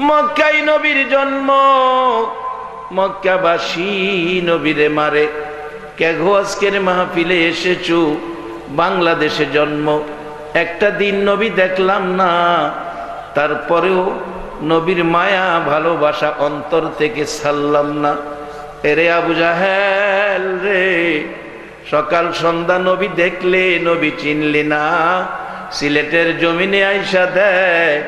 মক্কাই নবীর জন্ম। মক্কাবাসী নবীরে মারে। ক্যাঘো আজকের মাহফিলে এসেছু? বাংলাদেশে জন্ম। একটা দিন নবী দেখলাম না। তারপরেও নবীর মায়া, ভালোবাসা অন্তর থেকে ছাড়লাম না। এরে আবু জাহেল রে, সকাল সন্ধ্যা নবী দেখলে নবী চিনলি না। সিলেটের জমিনে আইসা দেয়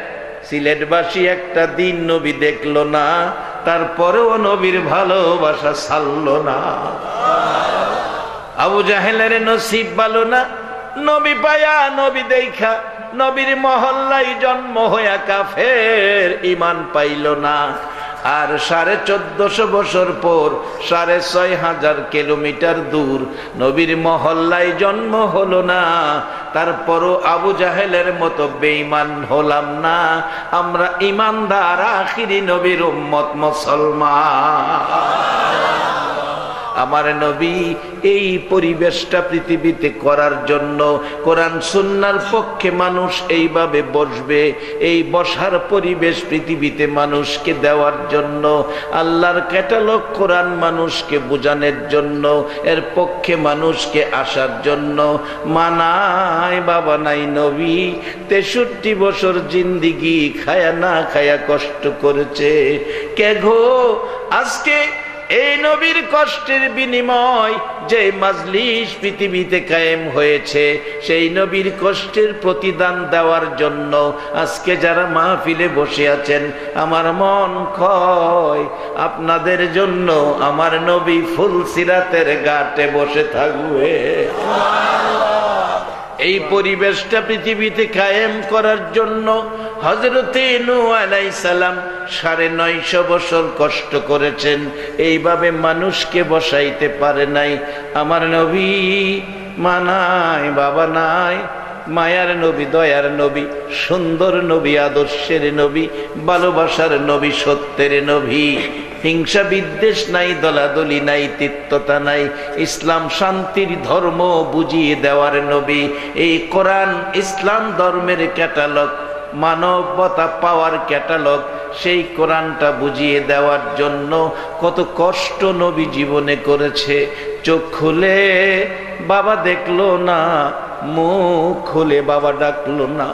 সিলেটবাসী একটা দিন নবী দেখল না, তারপরেও নবীর ভালোবাসা ছাড়ল না। আবু জাহেলের নসিব বালো না, নবী পায়া, নবী দেখা, নবীর মহল্লাই জন্ম হইয়া কাফের ইমান পাইল না। আর সাড়ে চোদ্দশো বছর পর সাড়ে ছয় হাজার কিলোমিটার দূর নবীর মহল্লায় জন্ম হলো না। তারপরও আবু জাহেলের মতো বেইমান হলাম না। আমরা ইমানদার আখিরি নবীর উম্মত মুসলমান। আমার নবী, এই পরিবেশটা পৃথিবীতে করার জন্য কোরআন সুন্নার পক্ষে মানুষ এইভাবে বসবে, এই বসার পরিবেশ পৃথিবীতে মানুষকে দেওয়ার জন্য, আল্লাহর ক্যাটালগ কোরআন মানুষকে বোঝানোর জন্য, এর পক্ষে মানুষকে আসার জন্য। মানায় বাবা নাই নবী, তেষট্টি বছর জিন্দিগি খায়া না খায়া কষ্ট করেছে। কে ঘো আজকে এই নবীর কষ্টের বিনিময় যে মাজলিস পৃথিবীতে কায়েম হয়েছে, সেই নবীর কষ্টের প্রতিদান দেওয়ার জন্য আজকে যারা মাহফিলে বসে আছেন, আমার মন কয় আপনাদের জন্য আমার নবী ফুল সিরাতের গাটে বসে থাকবে। এই পরিবেশটা পৃথিবীতে কায়েম করার জন্য হজরতে আলাই সালাম সাড়ে নয়শো বছর কষ্ট করেছেন। এইভাবে মানুষকে বসাইতে পারে নাই। আমার নবী মানায় বাবা নাই মায়ার নবী, দয়ার নবী, সুন্দর নবী, আদর্শের নবী, ভালোবাসার নবী, সত্যের নবী। হিংসা বিদ্বেষ নাই, দলাদলি নাই, তিক্ততা নাই। ইসলাম শান্তির ধর্ম বুঝিয়ে দেওয়ার নবী। এই কোরআন ইসলাম ধর্মের ক্যাটালগ, মানবতা পাওয়ার ক্যাটালগ, সেই কোরআনটা বুঝিয়ে দেওয়ার জন্য কত কষ্ট নবী জীবনে করেছে। চোখ খুলে বাবা দেখল না মুখ খুলে বাবা ডাকলো, না,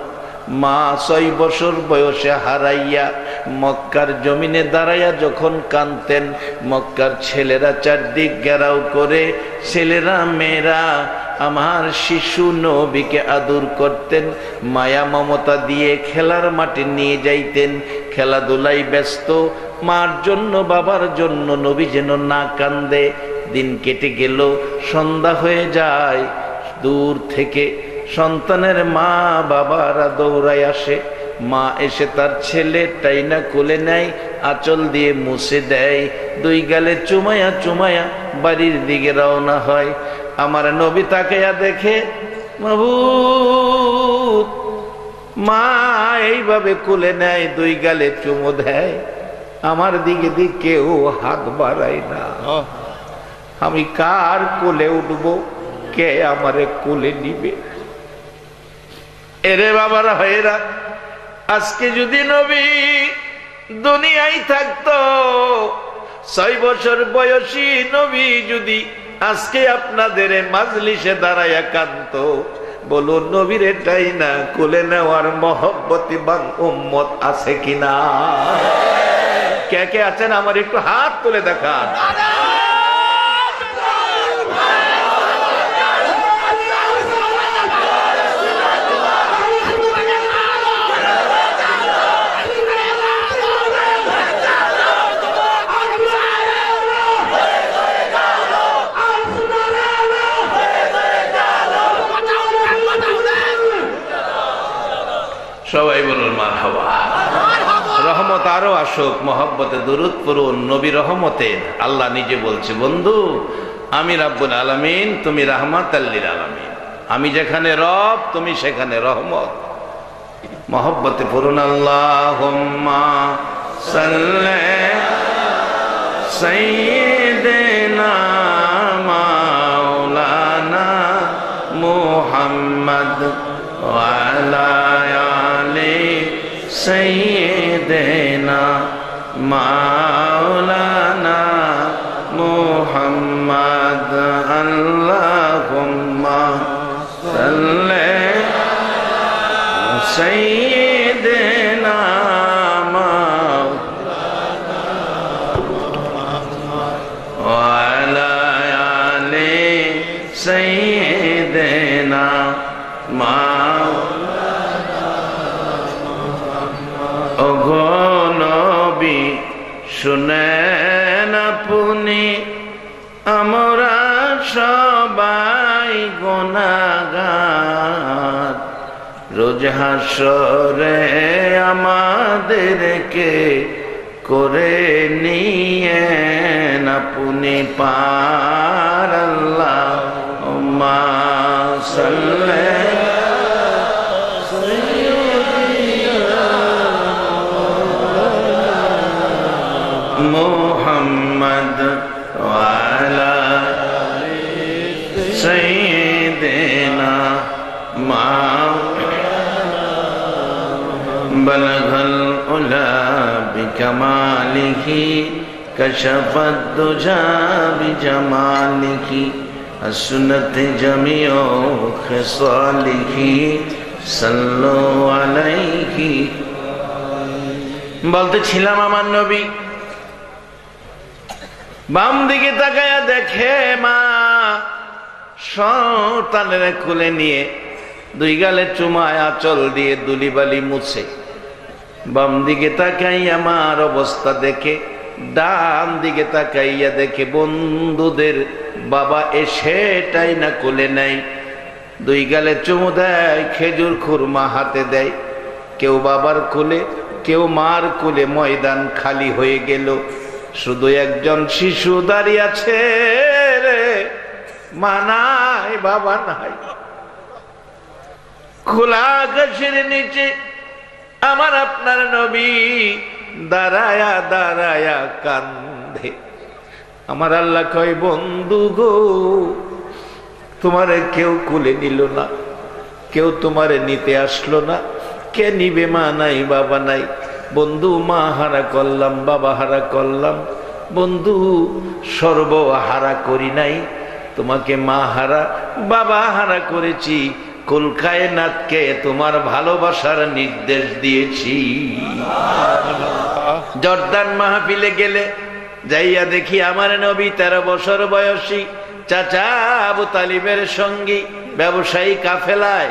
মা ছয় বছর বয়সে হারাইয়া মক্কার জমিনে দাঁড়াইয়া যখন কানতেন মক্কার ছেলেরা চারদিক ঘেরাও করে, ছেলেরা, মেয়েরা, আমার শিশু নবীকে আদর করতেন, মায়া মমতা দিয়ে খেলার মাঠে নিয়ে যাইতেন খেলাধুলাই ব্যস্ত, মার জন্য, বাবার জন্য নবী যেন না কান্দে, দিন কেটে গেল, সন্ধ্যা হয়ে যায় দূর থেকে সন্তানের মা বাবারা দৌড়ায় আসে। মা এসে তার ছেলে টাইনা কোলে নেয় আচল দিয়ে মুছে দেয়। দুই গালে চুমায়া চুমায়া বাড়ির দিকে রওনা হয়। আমার নবী তাকাইয়া দেখে বাবু মা এইভাবে কোলে নেয় দুই গালে চুমো দেয়। আমার দিকে দিকে কেউ হাত বাড়ায় না। আমি কার কোলে উঠবো? কে আমারে কোলে নিবে। এরে বাবারা, ভাইয়েরা, আজকে যদি নবী দুনিয়ায় থাকতো, ছয় বছর বয়সী নবী যদি আজকে আপনাদের মাজলিসে দাঁড়ায় একান্ত বলুন, নবীর এটাই না কোলে নেওয়ার মহব্বতি বাং উম্মত আছে কিনা? কে কে আছেন? আমার একটু হাত তুলে দেখান। সবাই বলুন মার হাওয়া। রহমত আরও আসুক, মহব্বতে দুরুদ পড়ুন, নবী রহমতের আল্লাহ নিজে বলছে, বন্ধু, আমি রাব্বুল আলামিন, তুমি রাহমাত আল্লির আলামিন। আমি যেখানে রব, তুমি সেখানে রহমত। মহব্বতে পড়ুন আল্লাহ সৈয়দনা মাওলানা মুহাম্মদ ওয়ালা আলে সৈয়দনা মাওলানা মোহাম্মদ আল্লাহুম্মা সাল্লি সাইয়্যিদিনা হাসরে আমাদেরকে করে নিয়ে আপনি পার আল্লাহ মা بكماله كشف الدجى بجماله السنة جميع خصاله صلوا عليه বলতেছিলাম আমার নবী বাম দিকে তাকায়া দেখে মা সন্তানের খুলে নিয়ে দুই গালে চুমায় আচল দিয়ে দুলিবালি মুছে বাম দিকে তাকাই আমার অবস্থা দেখে ডান দিকে তাকাইয়া দেখে বন্ধুদের বাবা এসেটাই না কোলে নাই দুই গালে চুমু দেয়, খেজুর খুরমা হাতে দেয়। কেউ বাবার কোলে, কেউ মার কোলে ময়দান খালি হয়ে গেল। শুধু একজন শিশু দাঁড়িয়ে আছে রে, মা নাই, বাবা নাই। খোলা আকাশের নিচে আমার আপনার নবী দাঁড়ায়া দাঁড়ায়া কান্দে আমার আল্লাহ কয়, বন্ধু গো, তোমারে কেউ কুলে নিল না, কেউ তোমারে নিতে আসলো না। কে নিবে মা নাই, বাবা নাই? বন্ধু, মা হারা করলাম, বাবা হারা করলাম। বন্ধু, সর্ব হারা করি নাই, তোমাকে মা হারা, বাবা হারা করেছি। কলকায় নাথকে তোমার ভালোবাসার নির্দেশ দিয়েছি। জর্দান মাহফিলে গেলে যাইয়া দেখি আমার নবী তেরো বছর বয়সী। চাচা আবু তালিবের সঙ্গী, ব্যবসায়ী কাফেলায়।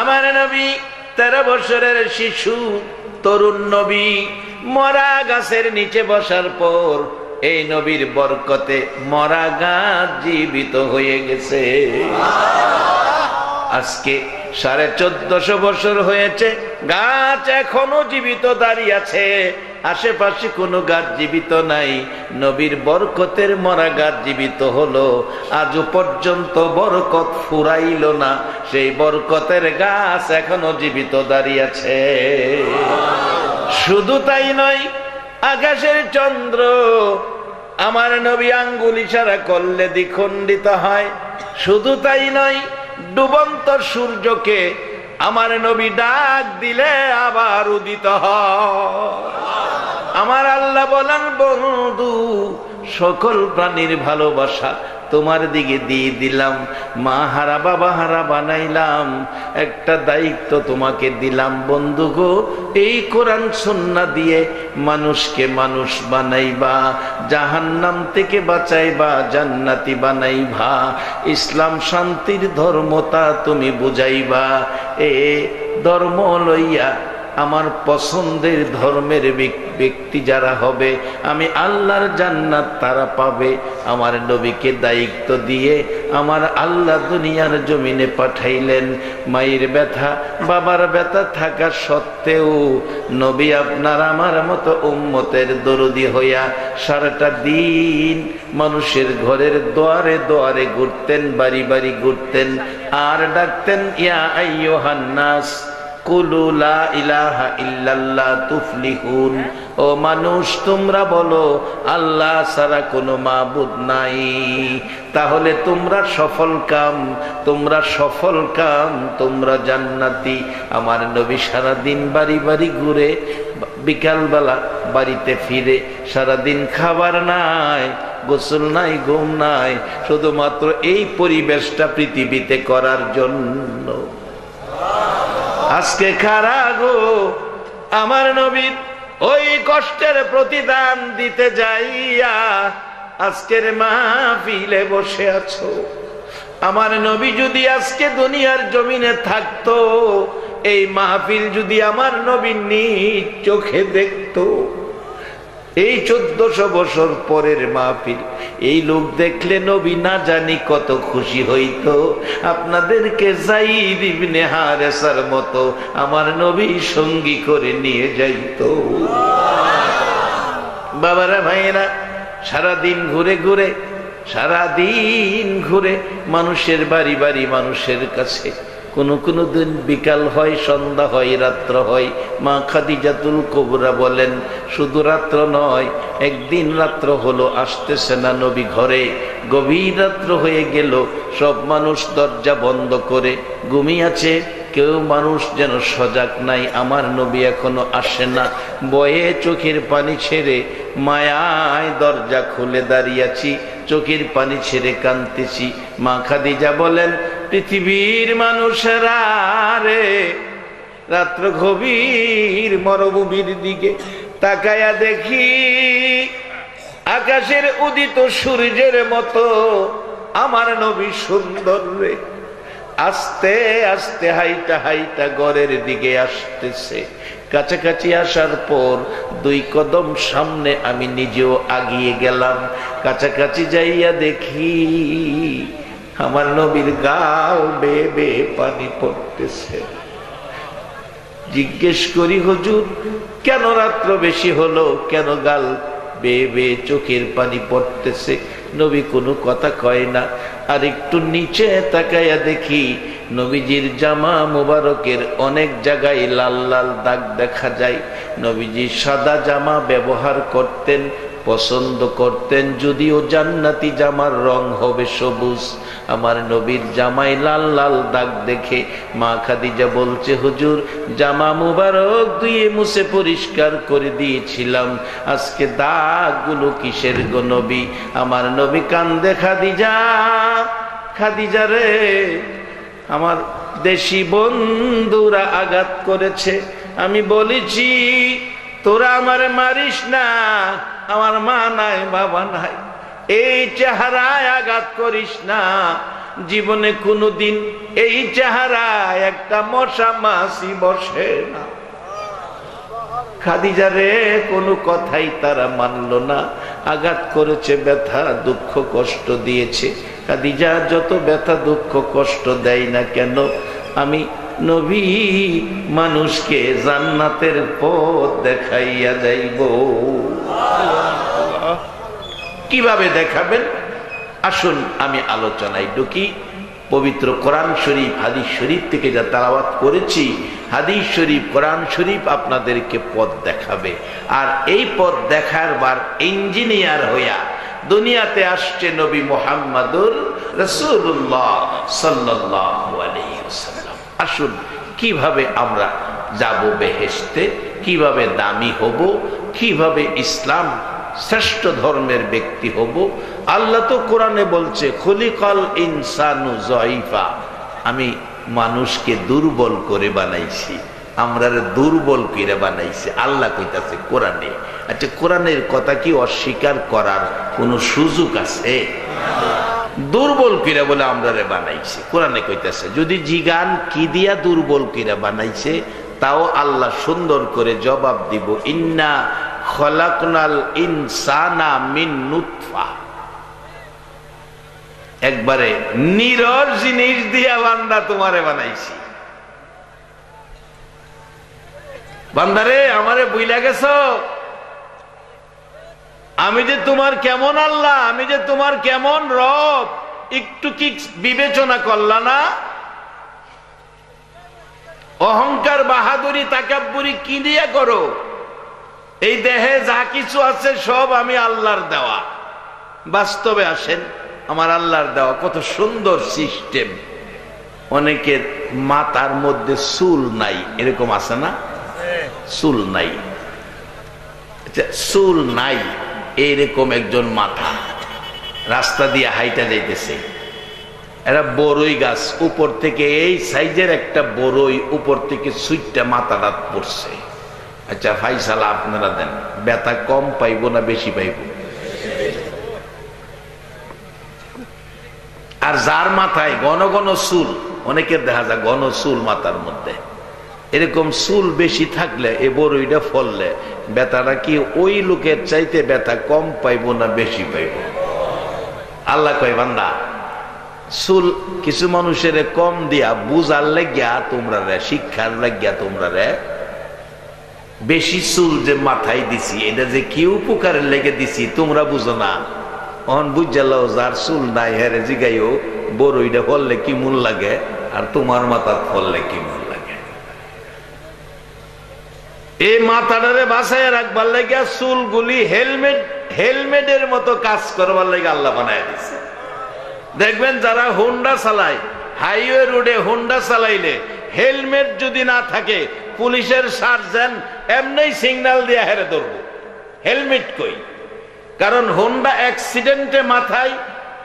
আমার নবী তেরো বছরের শিশু, তরুণ নবী। মরা গাছের নিচে বসার পর এই নবীর বরকতে মরা গাছ জীবিত হয়ে গেছে। আজকে সাড়ে চোদ্দশো বছর হয়েছে, গাছ এখনও জীবিত দাঁড়িয়ে আছে। আশেপাশে কোনো গাছ জীবিত নাই, নবীর বরকতের মরা গাছ জীবিত হলো। আজও পর্যন্ত বরকত ফুরাইল না, সেই বরকতের গাছ এখনও জীবিত দাঁড়িয়ে আছে। শুধু তাই নয়, আকাশের চন্দ্র, আমার নবী আঙ্গুল ইশারা করলে দ্বিখণ্ডিত হয়। শুধু তাই নয় ডুবন্ত সূর্যকে আমার নবী ডাক দিলে আবার উদিত আমার আল্লাহ বলেন, বন্ধু, সকল প্রাণীর ভালোবাসা তোমার দিকে দিয়ে দিলাম। মা হারা, বাবা হারা বানাইলাম। একটা দায়িত্ব তোমাকে দিলাম, বন্ধু গো, এই কোরআন সন্না দিয়ে মানুষকে মানুষ বানাইবা, জাহান্নাম থেকে বাঁচাইবা, জান্নাতি বানাইবা। ইসলাম শান্তির ধর্মতা তুমি বুঝাইবা। এ ধর্ম লইয়া আমার পছন্দের ধর্মের ব্যক্তি যারা হবে, আমি আল্লাহর জান্নাত তারা পাবে। আমার নবীকে দায়িত্ব দিয়ে আমার আল্লাহ দুনিয়ার জমিনে পাঠাইলেন। মায়ের ব্যথা, বাবার ব্যথা থাকা সত্ত্বেও নবী আপনার আমার মতো উম্মতের দরদি হইয়া সারাটা দিন মানুষের ঘরের দোয়ারে দোয়ারে ঘুরতেন, বাড়ি বাড়ি ঘুরতেন। আর ডাকতেন, ইয়া আইয়ুহান্নাস ও মানুষ, তোমরা বলো, আল্লাহ সারা কোনো মাবুদ নাই। তাহলে তোমরা সফল কাম, তোমরা সফল কাম, তোমরা জান্নাতি। আমার নবী সারা দিন বাড়ি বাড়ি ঘুরে, বিকালবেলা বাড়িতে ফিরে, সারাদিন খাবার নাই, গোসল নাই, ঘুম নাই, শুধুমাত্র এই পরিবেশটা পৃথিবীতে করার জন্য। আজকে খারা গো আমার নবীর ওই কষ্টের প্রতিদান দিতে যাইয়া আজকের মাহফিলে বসে আছো? আমার নবী যদি আজকে দুনিয়ার জমিনে থাকতো, এই মাহফিল যদি আমার নবী নিজ চোখে দেখতো এই চোদ্দশো বছর পরের মাহফিল। এই লোক দেখলে নবী না জানি কত খুশি হইত। আপনাদেরকে জাইদ ইবনে হারেসার মতো আমার নবী সঙ্গী করে নিয়ে যাইত। বাবারা, ভাইয়েরা, সারাদিন ঘুরে ঘুরে, সারাদিন ঘুরে মানুষের বাড়ি বাড়ি মানুষের কাছে কোনো কোনো দিন বিকাল হয়, সন্ধ্যা হয়, রাত্র হয়। মা খাদিজাতুল কবরা বলেন, শুধু রাত্র নয়, একদিন রাত্র হলো, আসতেছে না নবী ঘরে। গভীর রাত্র হয়ে গেল, সব মানুষ দরজা বন্ধ করে ঘুমিয়েছে কেউ মানুষ যেন সজাগ নাই, আমার নবী এখনও আসে না। বয়ে চোখের পানি ছেড়ে মায়ায় দরজা খুলে দাঁড়িয়েছি চোখের পানি ছেড়ে কানতেছি মা খাদিজা বলেন পৃথিবীর মানুষেরা রে, রাত্র গভীর মরভূমির দিকে তাকায়া দেখি আকাশের উদিত সূর্যের মতো। আমার নবী সুন্দর রে, আস্তে আস্তে হাইটা হাইটা গড়ের দিকে আসতেছে। কাছাকাছি আসার পর দুই কদম সামনে আমি নিজেও আগিয়ে গেলাম। কাছাকাছি যাইয়া দেখি আমার নবীর গাও বে বে পানি পড়তেছে। জিজ্ঞেস করি, হুজুর, কেন রাত্র বেশি হলো? কেন গাল বে বে চোখের পানি পড়তেছে? নবী কোনো কথা কয় না। আর একটু নিচে তাকাইয়া দেখি, নবীজির জামা মুবারকের অনেক জায়গায় লাল লাল দাগ দেখা যায়। নবীজি সাদা জামা ব্যবহার করতেন পছন্দ করতেন যদিও জান্নাতি জামার রং হবে সবুজ। আমার নবীর জামাই লাল লাল দাগ দেখে মা খাদিজা বলছে, হুজুর, জামা মুবারক দুয়ে মুছে পরিষ্কার করে দিয়েছিলাম। আজকে দাগগুলো কিসের গো নবী? আমার নবী কান্দে খাদিজা। খাদিজা রে, আমার দেশি বন্ধুরা আঘাত করেছে। আমি বলেছি, তোরা আমার মারিস না আমার মা নাই, বাবা নাই। এই চেহারায় আঘাত করিস না। জীবনে কোনোদিন এই চেহারায় একটা মশা মাসি বসে না। খাদিজারে কোনো কথাই তারা মানল না। আঘাত করেছে ব্যথা, দুঃখ, কষ্ট দিয়েছে। খাদিজা যত ব্যথা, দুঃখ, কষ্ট দেয় না কেন, আমি নবী মানুষকে জান্নাতের পথ দেখাইয়া যাইব। কীভাবে দেখাবেন? আসুন, আমি আলোচনায় ঢুকি। পবিত্র কোরআন শরীফ, হাদিস শরীফ থেকে যা তালাবাত করেছি, হাদিস শরীফ, কোরআন শরীফ আপনাদেরকে পথ দেখাবে। আর এই পথ দেখার বার ইঞ্জিনিয়ার হইয়া দুনিয়াতে আসছে নবী মোহাম্মদুর রসুল্লাহ সাল্লাহ আসুন, কীভাবে আমরা যাব বেহেস্তে কীভাবে দামি হব? কীভাবে ইসলাম শ্রেষ্ঠ ধর্মের ব্যক্তি হব? আল্লাহ তো কোরআনে বলছে, খলিকল ইনসানু জয়ফা আমি মানুষকে দুর্বল করে বানাইছি। আমরা দুর্বল করে বানাইছি। আল্লাহ কইতাছে কোরআনে। আচ্ছা কোরআনের কথা কি অস্বীকার করার কোনো সুযোগ আছে? দুর্বল কিরা বলে আমরা রে বানাইছে। কোরআনে কইতেছে, যদি জিগান কি দিয়া দুর্বল কিরা বানাইছে, তাও আল্লাহ সুন্দর করে জবাব দিব, ইন্না খলাকনাল ইনসানা মিন নুতফা। একবারে নিরর জিনিস দিয়া বান্দা তোমারে বানাইছি। বান্দারে আমারে বুইলা গেছ? আমি যে তোমার কেমন আল্লাহ, আমি যে তোমার কেমন রব, একটু কি বিবেচনা করলা না? অহংকার, বাহাদুরি, তাকাব্বুরি কি দিয়া করো? এই দেহে যা কিছু আছে সব আমি আল্লাহর দেওয়া। বাস্তবে আসেন, আমার আল্লাহর দেওয়া, কত সুন্দর সিস্টেম। অনেকের মাথার মধ্যে চুল নাই, এরকম আছে না? চুল নাই। আচ্ছা চুল নাই। এইরকম একজন মাথা। রাস্তা দিয়ে হাইটা যাইতেছে। এরা বড়ই গাছ, উপর থেকে এই সাইজের একটা বড়ই উপর থেকে সুইটটা মাথা দাঁত পড়ছে। আচ্ছা ফাইসালা আপনারা দেন, ব্যথা কম পাইব না বেশি পাইব? আর যার মাথায় ঘন ঘন চুল, অনেকের দেখা যায় ঘন চুল মাথার মধ্যে। এরকম চুল বেশি থাকলে এ বড়ইটা ফললে। ব্যথাটা কি ওই লোকের চাইতে ব্যথা কম পাইব না বেশি পাইব? আল্লাহ কয়, বান্দা, চুল কিছু মানুষের কম দিয়া বুঝার লাগিয়া তোমরা রে, শিক্ষার লাগিয়া তোমরা রে, বেশি চুল যে মাথায় দিছি, এটা যে কি উপকারের লেগে দিছি তোমরা বুঝো না। অন বুঝালো যার চুল নাই, হেরে জিগাইও বড়ইটা ফললে কি মূল লাগে, আর তোমার মাথার ফললে কি মূল লাগে এই মাথাটারে বাসায় রাখবার লাগে চুলগুলি হেলমেট, হেলমেটের মতো কাজ করবার লাগে আল্লাহ বানায় দিছে। দেখবেন যারা হোন্ডা চালায়, হাইওয়ে রোডে হোন্ডা চালাইলে হেলমেট যদি না থাকে, পুলিশের সার্জেন এমনি সিগন্যাল দিয়ে হেরে ধরবো। হেলমেট কই? কারণ হোন্ডা অ্যাক্সিডেন্টে মাথায়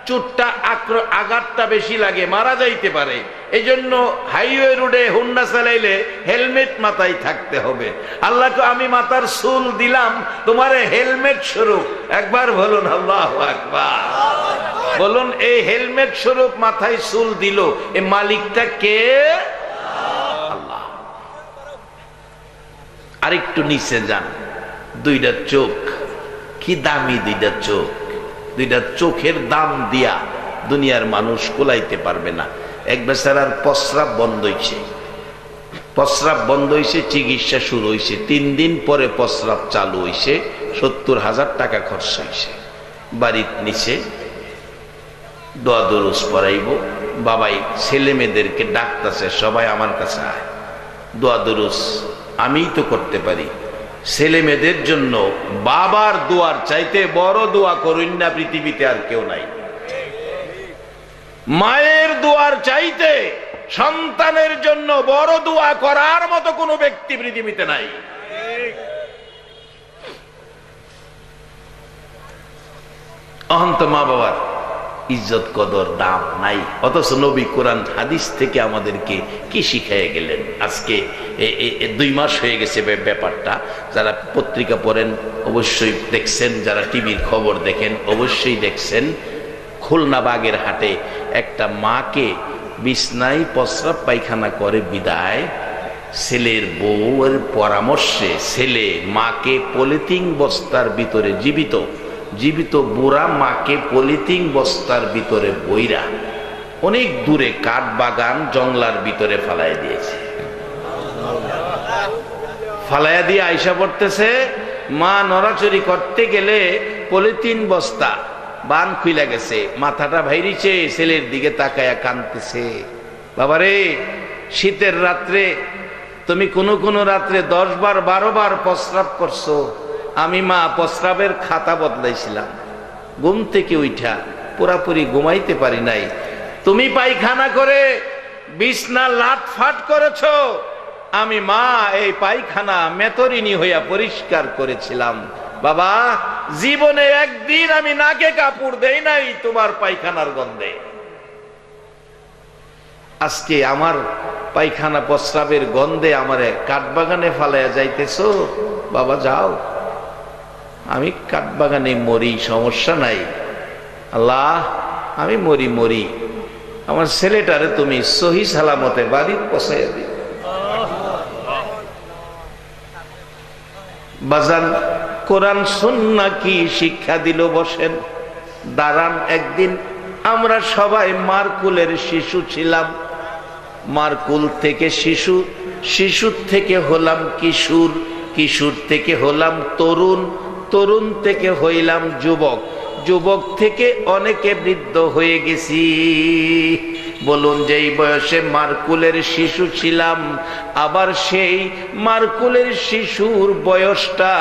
চুটটা আক্র আঘাতটা বেশি লাগে, মারা যাইতে পারে। এই জন্য হাইওয়ে রোডে হুন্ডা চালাইলে হেলমেট মাথায় থাকতে হবে। আল্লাহকে আমি মাথার চুল দিলাম, তোমার হেলমেট স্বরূপ। একবার বলুন, আল্লাহ একবার বলুন, এই হেলমেট স্বরূপ মাথায় চুল দিল, এ মালিকটা কে? আল্লাহ। আরেকটু নিচে যান, দুইটা চোখ। কি দামি দুইটা চোখ। দুইটা চোখের দাম দিয়া দুনিয়ার মানুষ কোলাইতে পারবে না। এক বেচারার প্রস্রাব বন্ধ হয়েছে প্রস্রাব বন্ধ হয়েছে চিকিৎসা শুরু হয়েছে তিন দিন পরে প্রস্রাব চালু হয়েছে সত্তর হাজার টাকা খরচ হয়েছে বাড়ির নিচে দোয়া দরুস পড়াইব। বাবাই ছেলে মেয়েদেরকে ডাকতেছে, সবাই আমার কাছে আয়। দোয়া দরুস আমিই তো করতে পারি। ছেলে মেয়েদের জন্য বাবার দোয়ার চাইতে বড় দোয়া করুন না পৃথিবীতে আর কেউ নাই। মায়ের দোয়ার চাইতে সন্তানের জন্য বড় দোয়া করার মতো কোনো ব্যক্তি পৃথিবীতে নাই। অহন্ত মা বাবার ইজ্জত কদর দাম নাই। অথচ নবী কোরআন হাদিস থেকে আমাদেরকে কি শিখাইয়া গেলেন? আজকে দুই মাস হয়ে গেছে ব্যাপারটা। যারা পত্রিকা পড়েন, অবশ্যই দেখছেন। যারা টিভির খবর দেখেন, অবশ্যই দেখছেন। খুলনা বাগের হাটে একটা মাকে বিছনাই প্রস্রাব পায়খানা করে বিদায়। ছেলের বউয়ের পরামর্শে ছেলে মাকে পলিথিন বস্তার ভিতরে জীবিত জীবিত বুড়া মাকে পলিথিন বস্তার ভিতরে বইরা অনেক দূরে কাঠ বাগান জংলার ভিতরে ফালাই দিয়েছে। ফালাইয়া দিয়ে আইসা পড়তেছে, মা নড়াচড়ি করতে গেলে পলিথিন বস্তা বান খুইলা গেছে, মাথাটা ভাইরিছে, ছেলের দিকে তাকায়া কানতেছে বাবারে, শীতের রাত্রে তুমি কোনো কোনো রাত্রে দশ বার, বারো বার প্রস্রাব করছ। আমি মা প্রস্রাবের খাতা বদলাইছিলাম। ঘুম থেকে উঠা পুরাপুরি ঘুমাইতে পারি নাই। তুমি পায়খানা করে বিছনা লাট ফাট করেছ। আমি মা এই পায়খানা মেতরিনী হইয়া পরিষ্কার করেছিলাম। বাবা, জীবনে একদিন আমি নাকে কাপড় দেই নাই তোমার পায়খানার গন্ধে। আজকে আমার পায়খানা প্রস্রাবের গন্ধে আমারে কাঠবাগানে ফালাইয়া যাইতেছ। বাবা, যাও। আমি কাঠবাগানে মরি, সমস্যা নাই। আল্লাহ, আমি মরি মরি। আমার ছেলেটারে তুমি সহি সালামতে বাড়ির পশাইয়া দিও। বাজান, কোরআন, সন্না কি শিক্ষা দিল বসেন? দাঁড়ান একদিন, আমরা সবাই মারকুলের শিশু ছিলাম। মারকুল থেকে শিশু, শিশুর থেকে হলাম কিশোর কিশোর থেকে হলাম তরুণ। তরুণ থেকে হইলাম যুবক। যুবক থেকে অনেকে বৃদ্ধ হয়ে গেছি। বলুন যেই বয়সে মারকুলের শিশু ছিলাম, আবার সেই মারকুলের শিশুর বয়সটা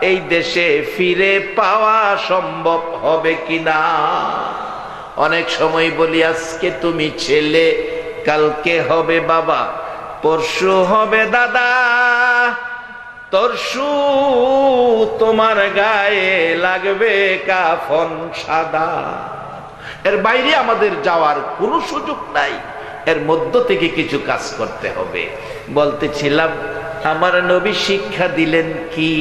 এই দেশে ফিরে পাওয়া সম্ভব হবে কিনা? অনেক সময় বলি, আজকে তুমি ছেলে, কালকে হবে বাবা, পরশু হবে দাদা। তরসু তোমার গায়ে লাগবে কাফন সাদা। এর বাইরে আমাদের যাওয়ার কোনো সুযোগ নাই। এর মধ্য থেকে কিছু কাজ করতে হবে। বলতেছিলাম, আমার নবী শিক্ষা দিলেন কি?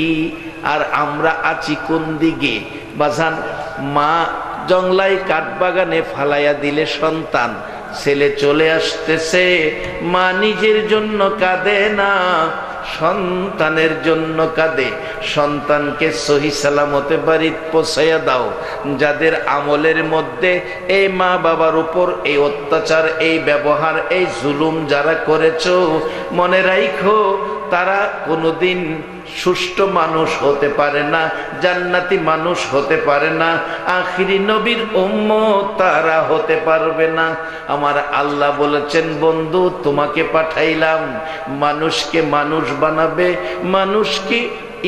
আর আমরা আছি কোন দিকে? বাজান, মা জংলাই কাঠবাগানে ফালাইয়া দিলে সন্তান। ছেলে চলে আসতেছে, মা নিজের জন্য কাঁদে না। সন্তানের জন্য কাঁদে। সন্তানকে সহি সালামতে বাড়ি পোষাইয়া দাও। যাদের আমলের মধ্যে এই মা বাবার উপর এই অত্যাচার, এই ব্যবহার, এই জুলুম যারা করেছ, মনে রাইখো, তারা কোনোদিন সুষ্ঠু মানুষ হতে পারে না, জান্নাতি মানুষ হতে পারে না, আখিরি নবীর উম্ম তারা হতে পারবে না। আমার আল্লাহ বলেছেন, বন্ধু, তোমাকে পাঠাইলাম, মানুষকে মানুষ বানাবে মানুষকে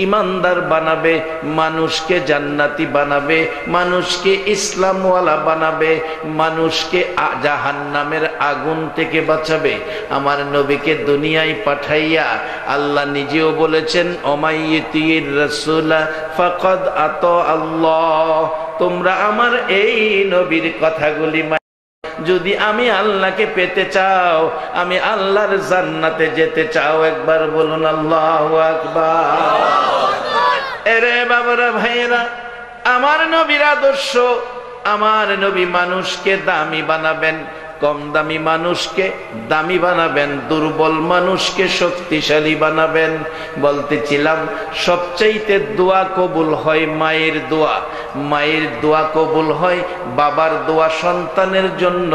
ইমানদার বানাবে, মানুষকে জান্নাতি বানাবে, মানুষকে ইসলামওয়ালা বানাবে, মানুষকে জাহান নামের আগুন থেকে বাঁচাবে। আমার নবীকে দুনিয়ায় পাঠাইয়া আল্লাহ নিজেও বলেছেন ফকদ আত আল্লাহ। তোমরা আমার এই নবীর কথাগুলি যদি আমি আল্লাহকে পেতে চাও, আমি আল্লাহর জান্নাতে যেতে চাও, একবার বলুন আল্লাহ এরে বাবারা ভাইয়েরা, আমার নবীর আদর্শ, আমার নবী মানুষকে দামি বানাবেন কম দামি মানুষকে, দামি বানাবেন, দুর্বল মানুষকে শক্তিশালী বানাবেন। বলতেছিলাম, সবচাইতে দোয়া কবুল হয় মায়ের দোয়া। মায়ের দোয়া কবুল হয় বাবার দোয়া সন্তানের জন্য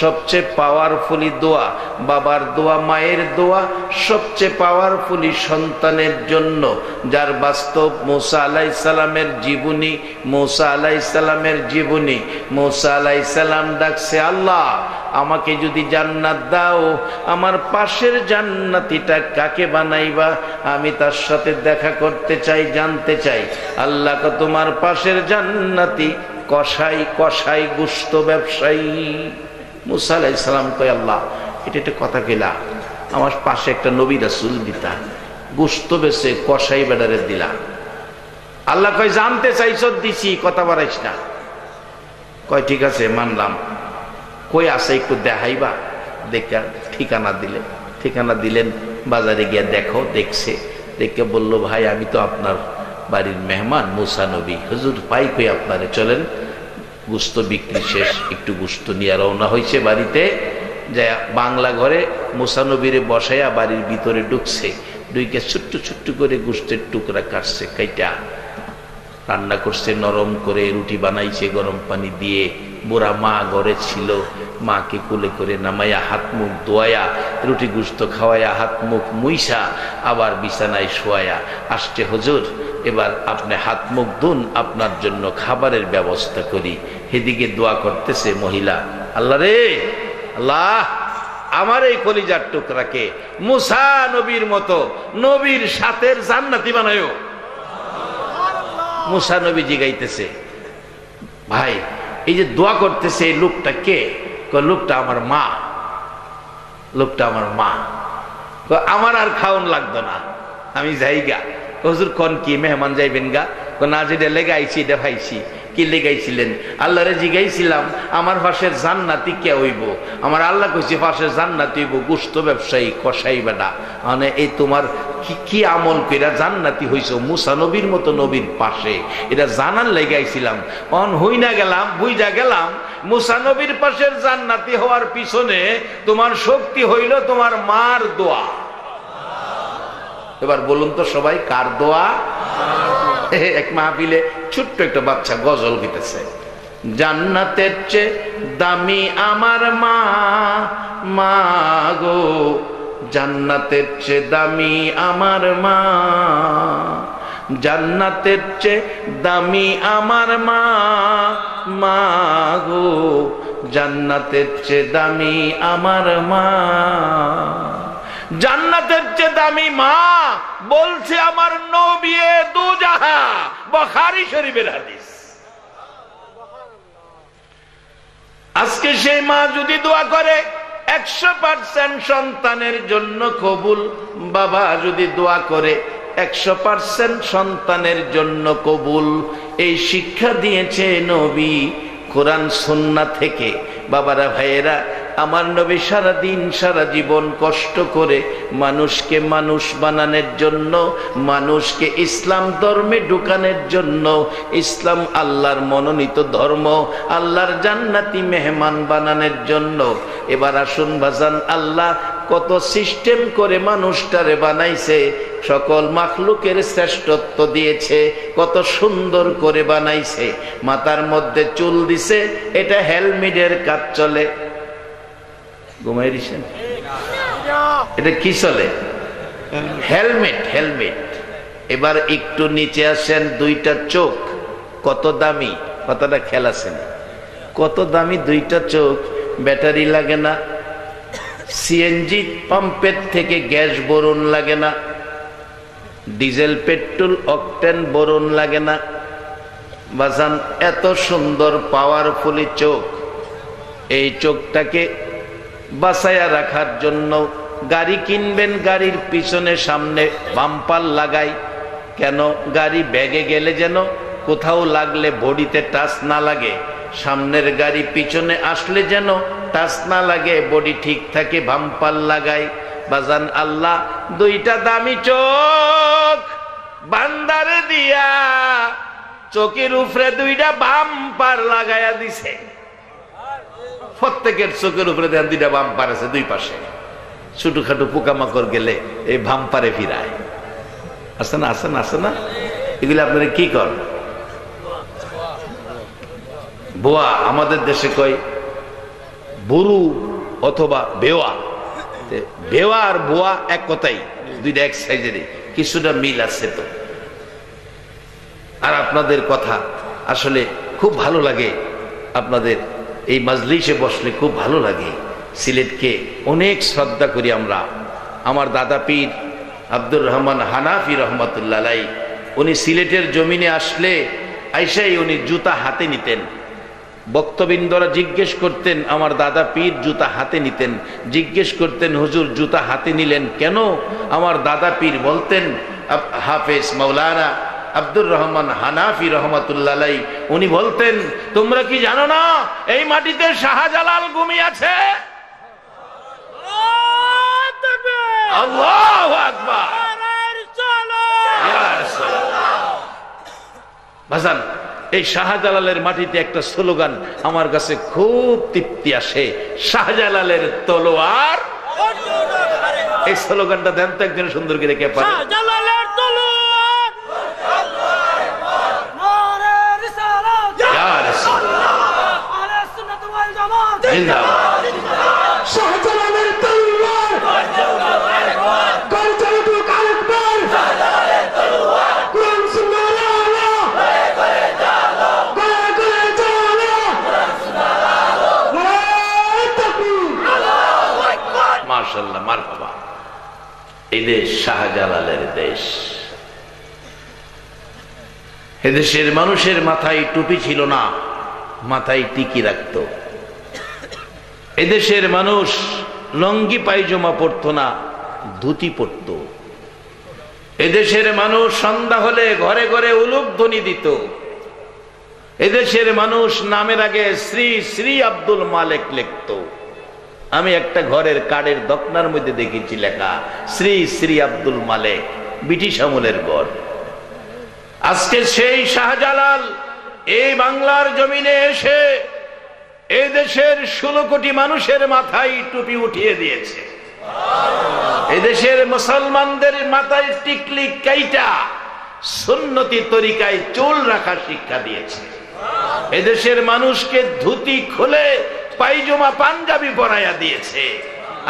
সবচেয়ে পাওয়ারফুলি দোয়া। বাবার দোয়া মায়ের দোয়া সবচেয়ে পাওয়ারফুলি সন্তানের জন্য। যার বাস্তব মোসা আলাই সালামের জীবনী, মোসা আলাই সালামের জীবনী। মোসা আলাই সালাম ডাকছে, আল্লাহ আমাকে যদি জান্নাত দাও, আমার পাশের জান্নাতিটা কাকে বানাইবা? আমি তার সাথে দেখা করতে চাই, জানতে চাই। আল্লাহ তোমার পাশের জান্নাতি কষাই কষাই গুস্ত ব্যবসায়ী। মুসা আলাইসালাম কয়, আল্লাহ, এটা একটা কথা কেলা আমার পাশে একটা নবী রাসুল দিতা। গুস্ত বেছে কষাই বেড়ারে দিলা। আল্লাহ কয়, জানতে চাইছ, দিছি, কথা বাড়াইস না। কয়, ঠিক আছে, মানলাম। কই আছে একটু দেখাইবা? দেখে ঠিকানা দিলেন ঠিকানা দিলেন, বাজারে গিয়ে দেখো, দেখছে। দেখে বলল, ভাই, আমি তো আপনার বাড়ির মেহমান, মুসা নবী। হুজুর, পাই কই আপনারে? চলেন, গুস্ত বিক্রি শেষ, একটু গুস্ত নিয়ে রওনা হয়েছে বাড়িতে। যে বাংলা ঘরে মুসানবীরে বসাইয়া বাড়ির ভিতরে ঢুকছে। দুইকে ছোট্ট ছোট্ট করে গুস্তের টুকরা কাটছে, কাইটা। রান্না করছে, নরম করে রুটি বানাইছে, গরম পানি দিয়ে। বুড়া মা ঘরে ছিল, মাকে কুলে করে নামাইয়া হাত মুখ দোয়াইয়া রুটি গুস্ত খাওয়াইয়া হাত মুখ মুইসা, আবার বিছানায় শোয়াইয়া আসছে, হজুর, এবার আপনি হাত মুখ ধুন, আপনার জন্য খাবারের ব্যবস্থা করি। সেদিকে দোয়া করতেছে মহিলা, আল্লাহ রে, আল্লাহ, আমার এই কলিজার টুকরাকে মুসা নবীর মতো, নবীর সাথের জান্নাতি বানায়। মুসা নবী জিগাইতেছে, ভাই এই যে দোয়া করতেছে এই লোকটা কে? লোকটা আমার মা। লোকটা আমার মা। আমার আর খাওন লাগতো না। আমি যাই গা হজুর, কন কি? মেহমান যাইবেন গা? না, যেটা লেগাইছি ভাইছি কি লেগাইছিলেন? আল্লাহরে জিগাইছিলাম, আমার পাশের জান্নাতি কে হইব? আমার আল্লাহ কইছে, পাশের জান্নাতি হইব, গুস্ত ব্যবসায়ী কষাই বেটা। মানে এই তোমার কি কি আমল কইরা জান্নাতি হইছ? মুসা নবীর মতো নবীর পাশে। এটা জানার লেগাইছিলাম অন হই না গেলাম বুঝা গেলাম, মুসা নবীর পাশের জান্নাতি হওয়ার পিছনে তোমার শক্তি হইল তোমার মার দোয়া। এবার বলুন তো সবাই, কার দোয়া? এক মাহফিলে ছোট্ট একটা বাচ্চা গজল গিতেছে। জান্নাতের চেয়ে দামি আমার মা মা গো। জান্নাতের চেয়ে দামি আমার মা, জান্নাতের চেয়ে দামি আমার মা মা গো। জান্নাতের চেয়ে দামি আমার মা। জান্নাতের চেয়ে দামি মা বলছে আমার নবিয়ে দু জাহা বখারি শরীফের হাদিস। আজকে সেই মা যদি দোয়া করে, একশো পার্সেন্ট সন্তানের জন্য কবুল। বাবা যদি দোয়া করে, একশো পার্সেন্ট সন্তানের জন্য কবুল। এই শিক্ষা দিয়েছে নবী কোরআন সন্না থেকে। বাবারা ভাইয়েরা আমার নবী সারা দিন সারা জীবন কষ্ট করে মানুষকে মানুষ বানানোর জন্য, মানুষকে ইসলাম ধর্মে ঢুকানোর জন্য, ইসলাম আল্লাহর মনোনীত ধর্ম, আল্লাহর জান্নাতি মেহমান বানানোর জন্য। এবার আসুন বাজান, আল্লাহ কত সিস্টেম করে মানুষটারে বানাইছে, সকল মাখলুকের শ্রেষ্ঠত্ব দিয়েছে, কত সুন্দর করে বানাইছে। মাথার মধ্যে চুল দিছে, এটা হেলমেটের কাজ চলে। ঘুমাই এটা কি চলে? হেলমেট হেলমেট এবার একটু নিচে আসেন, দুইটা চোখ, কত দামি? কতটা খেলাছেন কত দামি দুইটা চোখ? ব্যাটারি লাগে না। সিএনজি পাম্পের থেকে গ্যাস বরণ লাগে না। ডিজেল, পেট্রোল, অকটেন বরণ লাগে না। বাজান, এত সুন্দর, পাওয়ারফুলি চোখ। এই চোখটাকে বাসায়া রাখার জন্য গাড়ি কিনবেন, গাড়ির পিছনে সামনে বাম্পার লাগাই। কেন? গাড়ি ব্যাগে গেলে যেন কোথাও লাগলে বডিতে টাচ না লাগে। সামনের গাড়ি পিছনে আসলে যেন টাচ না লাগে, বডি ঠিক থাকে, বাম্পার লাগাই। বাজান আল্লাহ, দুইটা দামি চোখ বান্দারে দিয়া, চোখের উপরে দুইটা বাম্পার লাগাইয়া দিছে। প্রত্যেকের চোখের উপরে দেন, দুইটা বাম্পার আছে দুই পাশে। ছোটখাটো পোকামাকড় গেলে এই বাম্পারে ফিরায়। আছে না আছে না আছে না? এগুলো আপনারা কি কর? বোয়া আমাদের দেশে কয়, বুরু অথবা বেওয়া। বেওয়া আর বোয়া এক কথাই, দুইটা এক সাইজেরই, কিছুটা মিল আছে তো। আর আপনাদের কথা আসলে খুব ভালো লাগে আপনাদের এই মাজলিসে বসলে খুব ভালো লাগে। সিলেটকে অনেক শ্রদ্ধা করি আমরা। আমার দাদা পীর আব্দুর রহমান হানাফি রহমতুল্লাহ উনি সিলেটের জমিনে আসলে আইসাই উনি জুতা হাতে নিতেন। বক্তবিন্দরা জিজ্ঞেস করতেন, আমার দাদা পীর জুতা হাতে নিতেন? জিজ্ঞেস করতেন, হুজুর, জুতা হাতে নিলেন কেন? আমার দাদা পীর বলতেন হাফেজ মৌলানা আব্দুর রহমান হানাফি রহমতুল্লাহ উনি বলতেন, তোমরা কি জানো না, এই মাটিতে শাহজালাল গুমি আছে? এই শাহজালালের মাটিতে একটা স্লোগান আমার কাছে খুব তৃপ্তি আসে, শাহজালালের তলোয়ার। এই স্লোগানটা দেন তো একজন সুন্দর করে কে পারে শাহজালালের তলোয়ার গর্জনটুক আরেকবার কোরআন সুন্নাহর আলো গয়ে গয়ে জালো নারায়ে তাকবীর মার্শাল্লাহ মার বাবা এই দেশ শাহজালালের দেশ এদেশের মানুষের মাথায় টুপি ছিল না, মাথায় টিকি রাখত। এদেশের মানুষ লঙ্গি পায়জমা পরত না, ধুতি পরত। এদেশের মানুষ সন্ধ্যা হলে ঘরে ঘরে উলুক ধ্বনি দিত। এদেশের মানুষ নামের আগে শ্রী শ্রী আব্দুল মালেক লিখত। আমি একটা ঘরের কাঠের দকনার মধ্যে দেখেছি লেখা, শ্রী শ্রী আব্দুল মালেক, ব্রিটিশ আমলের ঘর। আজকে সেই শাহজালাল এই বাংলার জমিনে এসে এই দেশের ষোলো কোটি মানুষের মাথায় টুপি উঠিয়ে দিয়েছে। এদেশের মুসলমানদের মাথায় টিকলি কাইটা সুন্নতি তরিকায় চুল রাখার শিক্ষা দিয়েছে। এদেশের মানুষকে ধুতি খুলে পাইজমা, পাঞ্জাবি পরাইয়া দিয়েছে।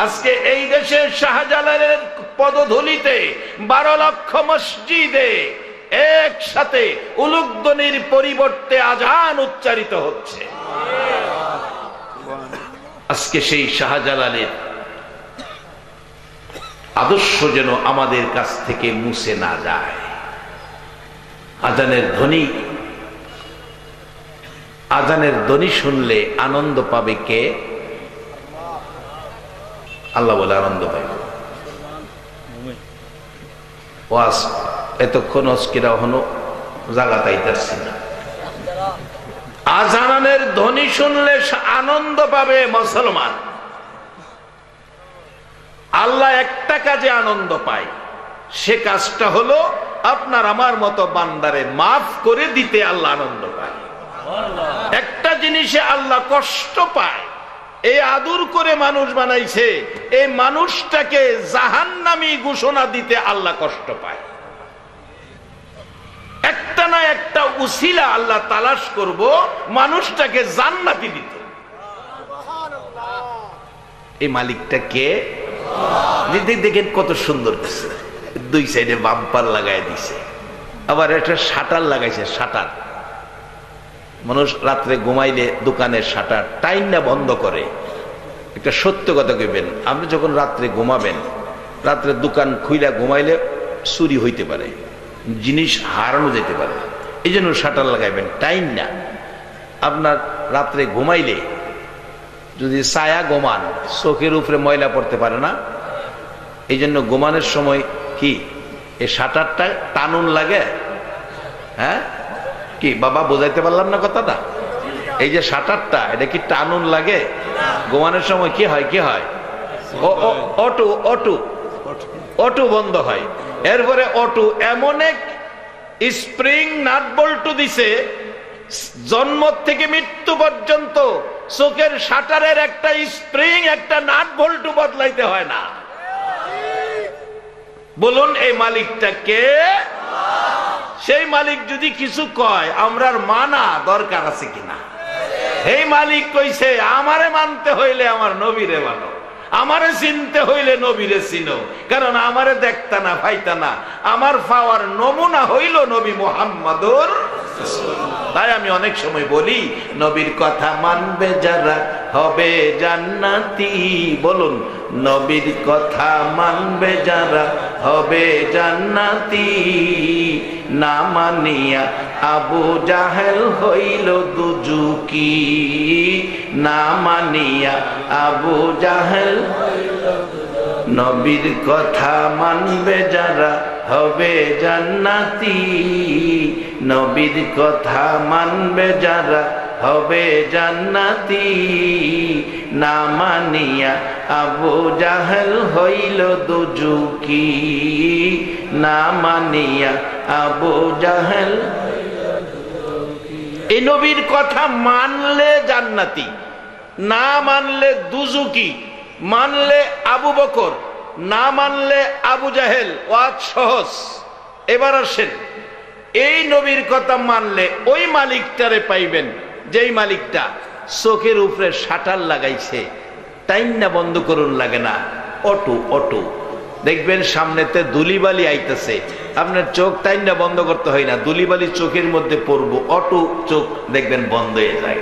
আজকে এই দেশের শাহজালালের পদধূলিতে বারো লক্ষ মসজিদে একসাথে উলুকদনির পরিবর্তে আজান উচ্চারিত হচ্ছে। আজকে সেই শাহজালালের আদর্শ যেন আমাদের কাছ থেকে মুছে না যায়। আজানের ধ্বনি আজানের ধ্বনি শুনলে আনন্দ পাবে কে? আল্লাহ বলে আনন্দ পাবে ওয়াজ এতক্ষণ অস্কিরা হনো, জাগা তাইতারছি না। আজানের ধ্বনি শুনলে আনন্দ পাবে মুসলমান। আল্লাহ একটা কাজে আনন্দ পায়। সে কাজটা হলো আপনার আমার মতো বান্দারে মাফ করে দিতে আল্লাহ আনন্দ পায়। একটা জিনিসে আল্লাহ কষ্ট পায়। এই আদুর করে মানুষ বানাইছে এই মানুষটাকে জাহান্নামি ঘোষণা দিতে আল্লাহ কষ্ট পায়। একটা না একটা উসিলা আল্লাহ তালাশ করব, মানুষটাকে জান্নাতি দিত। এই মালিকটা কে? দেখেন কত সুন্দর দুই সাইডে বাম্পার লাগাই দিছে। আবার একটা শাটার লাগাইছে, শাটার। মানুষ রাত্রে ঘুমাইলে দোকানের শাটার টাইম না বন্ধ করে। একটা সত্য কথা কইবেন, আপনি যখন রাত্রে ঘুমাবেন, রাত্রে দোকান খুইলা ঘুমাইলে চুরি হইতে পারে। জিনিস হারানো যেতে পারে। এই জন্য শাটার লাগাইবেন। টাইম না। আপনার রাত্রে ঘুমাইলে যদি ছায়া গোমান চোখের উপরে ময়লা পড়তে পারে না। এই জন্য ঘুমানোর সময় কি? এই শাটারটা টানুন লাগে। হ্যাঁ? কি, বাবা বোঝাইতে পারলাম না কথাটা? এই যে শাটারটা, এটা কি টানুন লাগে? ঘুমানোর সময় কি হয় কি হয়? Auto auto. অটো বন্ধ হয়। এরপরে অটো এমন এক স্প্রিং নাট বল্টু দিছে, জন্ম থেকে মৃত্যু পর্যন্ত চোখের শাটারের একটা স্প্রিং, একটা নাট বল্টু বদলাইতে হয় না। বলুন, এই মালিকটা কে? সেই মালিক যদি কিছু কয়, আমরার মানা দরকার আছে কিনা? এই মালিক কইছে, আমারে মানতে হইলে আমার নবীরে মানো। আমারে চিনতে হইলে নবীরে চিনো। কারণ আমারে দেখতা না ভাইতা না। আমার পাওয়ার নমুনা হইল নবী মোহাম্মদুর তাই আমি অনেক সময় বলি, নবীর কথা মানবে যারা, হবে জান্নাতি। বলুন নবীর কথা মানবে যারা, হবে জান্নাতি। না মানিয়া আবু জাহেল হইল দুজুকি না মানিয়া আবু জাহেল নবীর কথা মানবে যারা, হবে জান্নাতি। নবীর কথা মানবে যারা হবে জান্নাতি। না মানিয়া আবু জাহেল হইল দুজুকি না মানিয়া আবু জাহেল এই নবীর কথা মানলে জান্নাতি, না মানলে দুজুকি মানলে আবু বকর, না মানলে আবু জাহেল। ওয়াজ সহজ। এবার আসেন। এই নবীর কথা মানলে ওই মালিকটারে পাইবেন যেই মালিকটা চোখের উপরে শাটার লাগাইছে টাইম না বন্ধ করুন লাগে না। Auto auto. দেখবেন সামনেতে দুলিবালি আইতেছে। আপনার চোখ টাইম না বন্ধ করতে হয় না দুলিবালি চোখের মধ্যে পড়ব, অটো চোখ দেখবেন বন্ধ হয়ে যায়।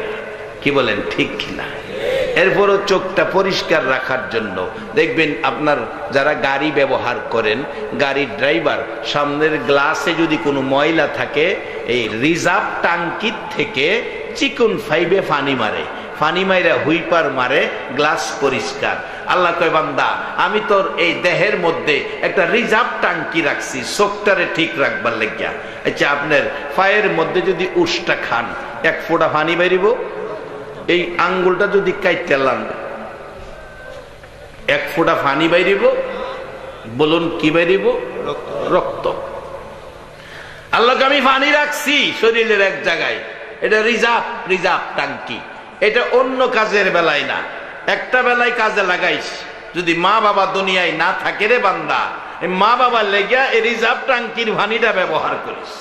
কি বলেন, ঠিক কিনা এরপরও চোখটা পরিষ্কার রাখার জন্য দেখবেন আপনার যারা গাড়ি ব্যবহার করেন, গাড়ির ড্রাইভার, সামনের গ্লাসে যদি কোনো ময়লা থাকে, এই রিজার্ভ টাঙ্কির থেকে চিকন ফাইভে ফানি মারে। ফানি মাইরা হুইপার মারে, গ্লাস পরিষ্কার। আল্লাহ কয়, বান্দা, আমি তোর এই দেহের মধ্যে একটা রিজার্ভ টাঙ্কি রাখছি চোখটারে ঠিক রাখবার লেগিয়া। আচ্ছা আপনার ফায়ের মধ্যে যদি উষ্টা খান, এক ফোঁটা ফানি বেরিব এই আঙ্গুলটা যদি কাইতেলাম এক ফোঁটা ফানি বাইরিব বলুন, কি বাইরিব রক্ত। আল্লাহকে আমি ফানি রাখছি, শরীরের এক জায়গায়। এটা রিজার্ভ রিজার্ভ টাঙ্কি। এটা অন্য কাজের বেলায় না। একটা বেলায় কাজে লাগাইস। যদি মা বাবা দুনিয়ায় না থাকে রে বান্দা মা বাবা লেগিয়া এই রিজার্ভ টাঙ্কির ভানিটা ব্যবহার করিস।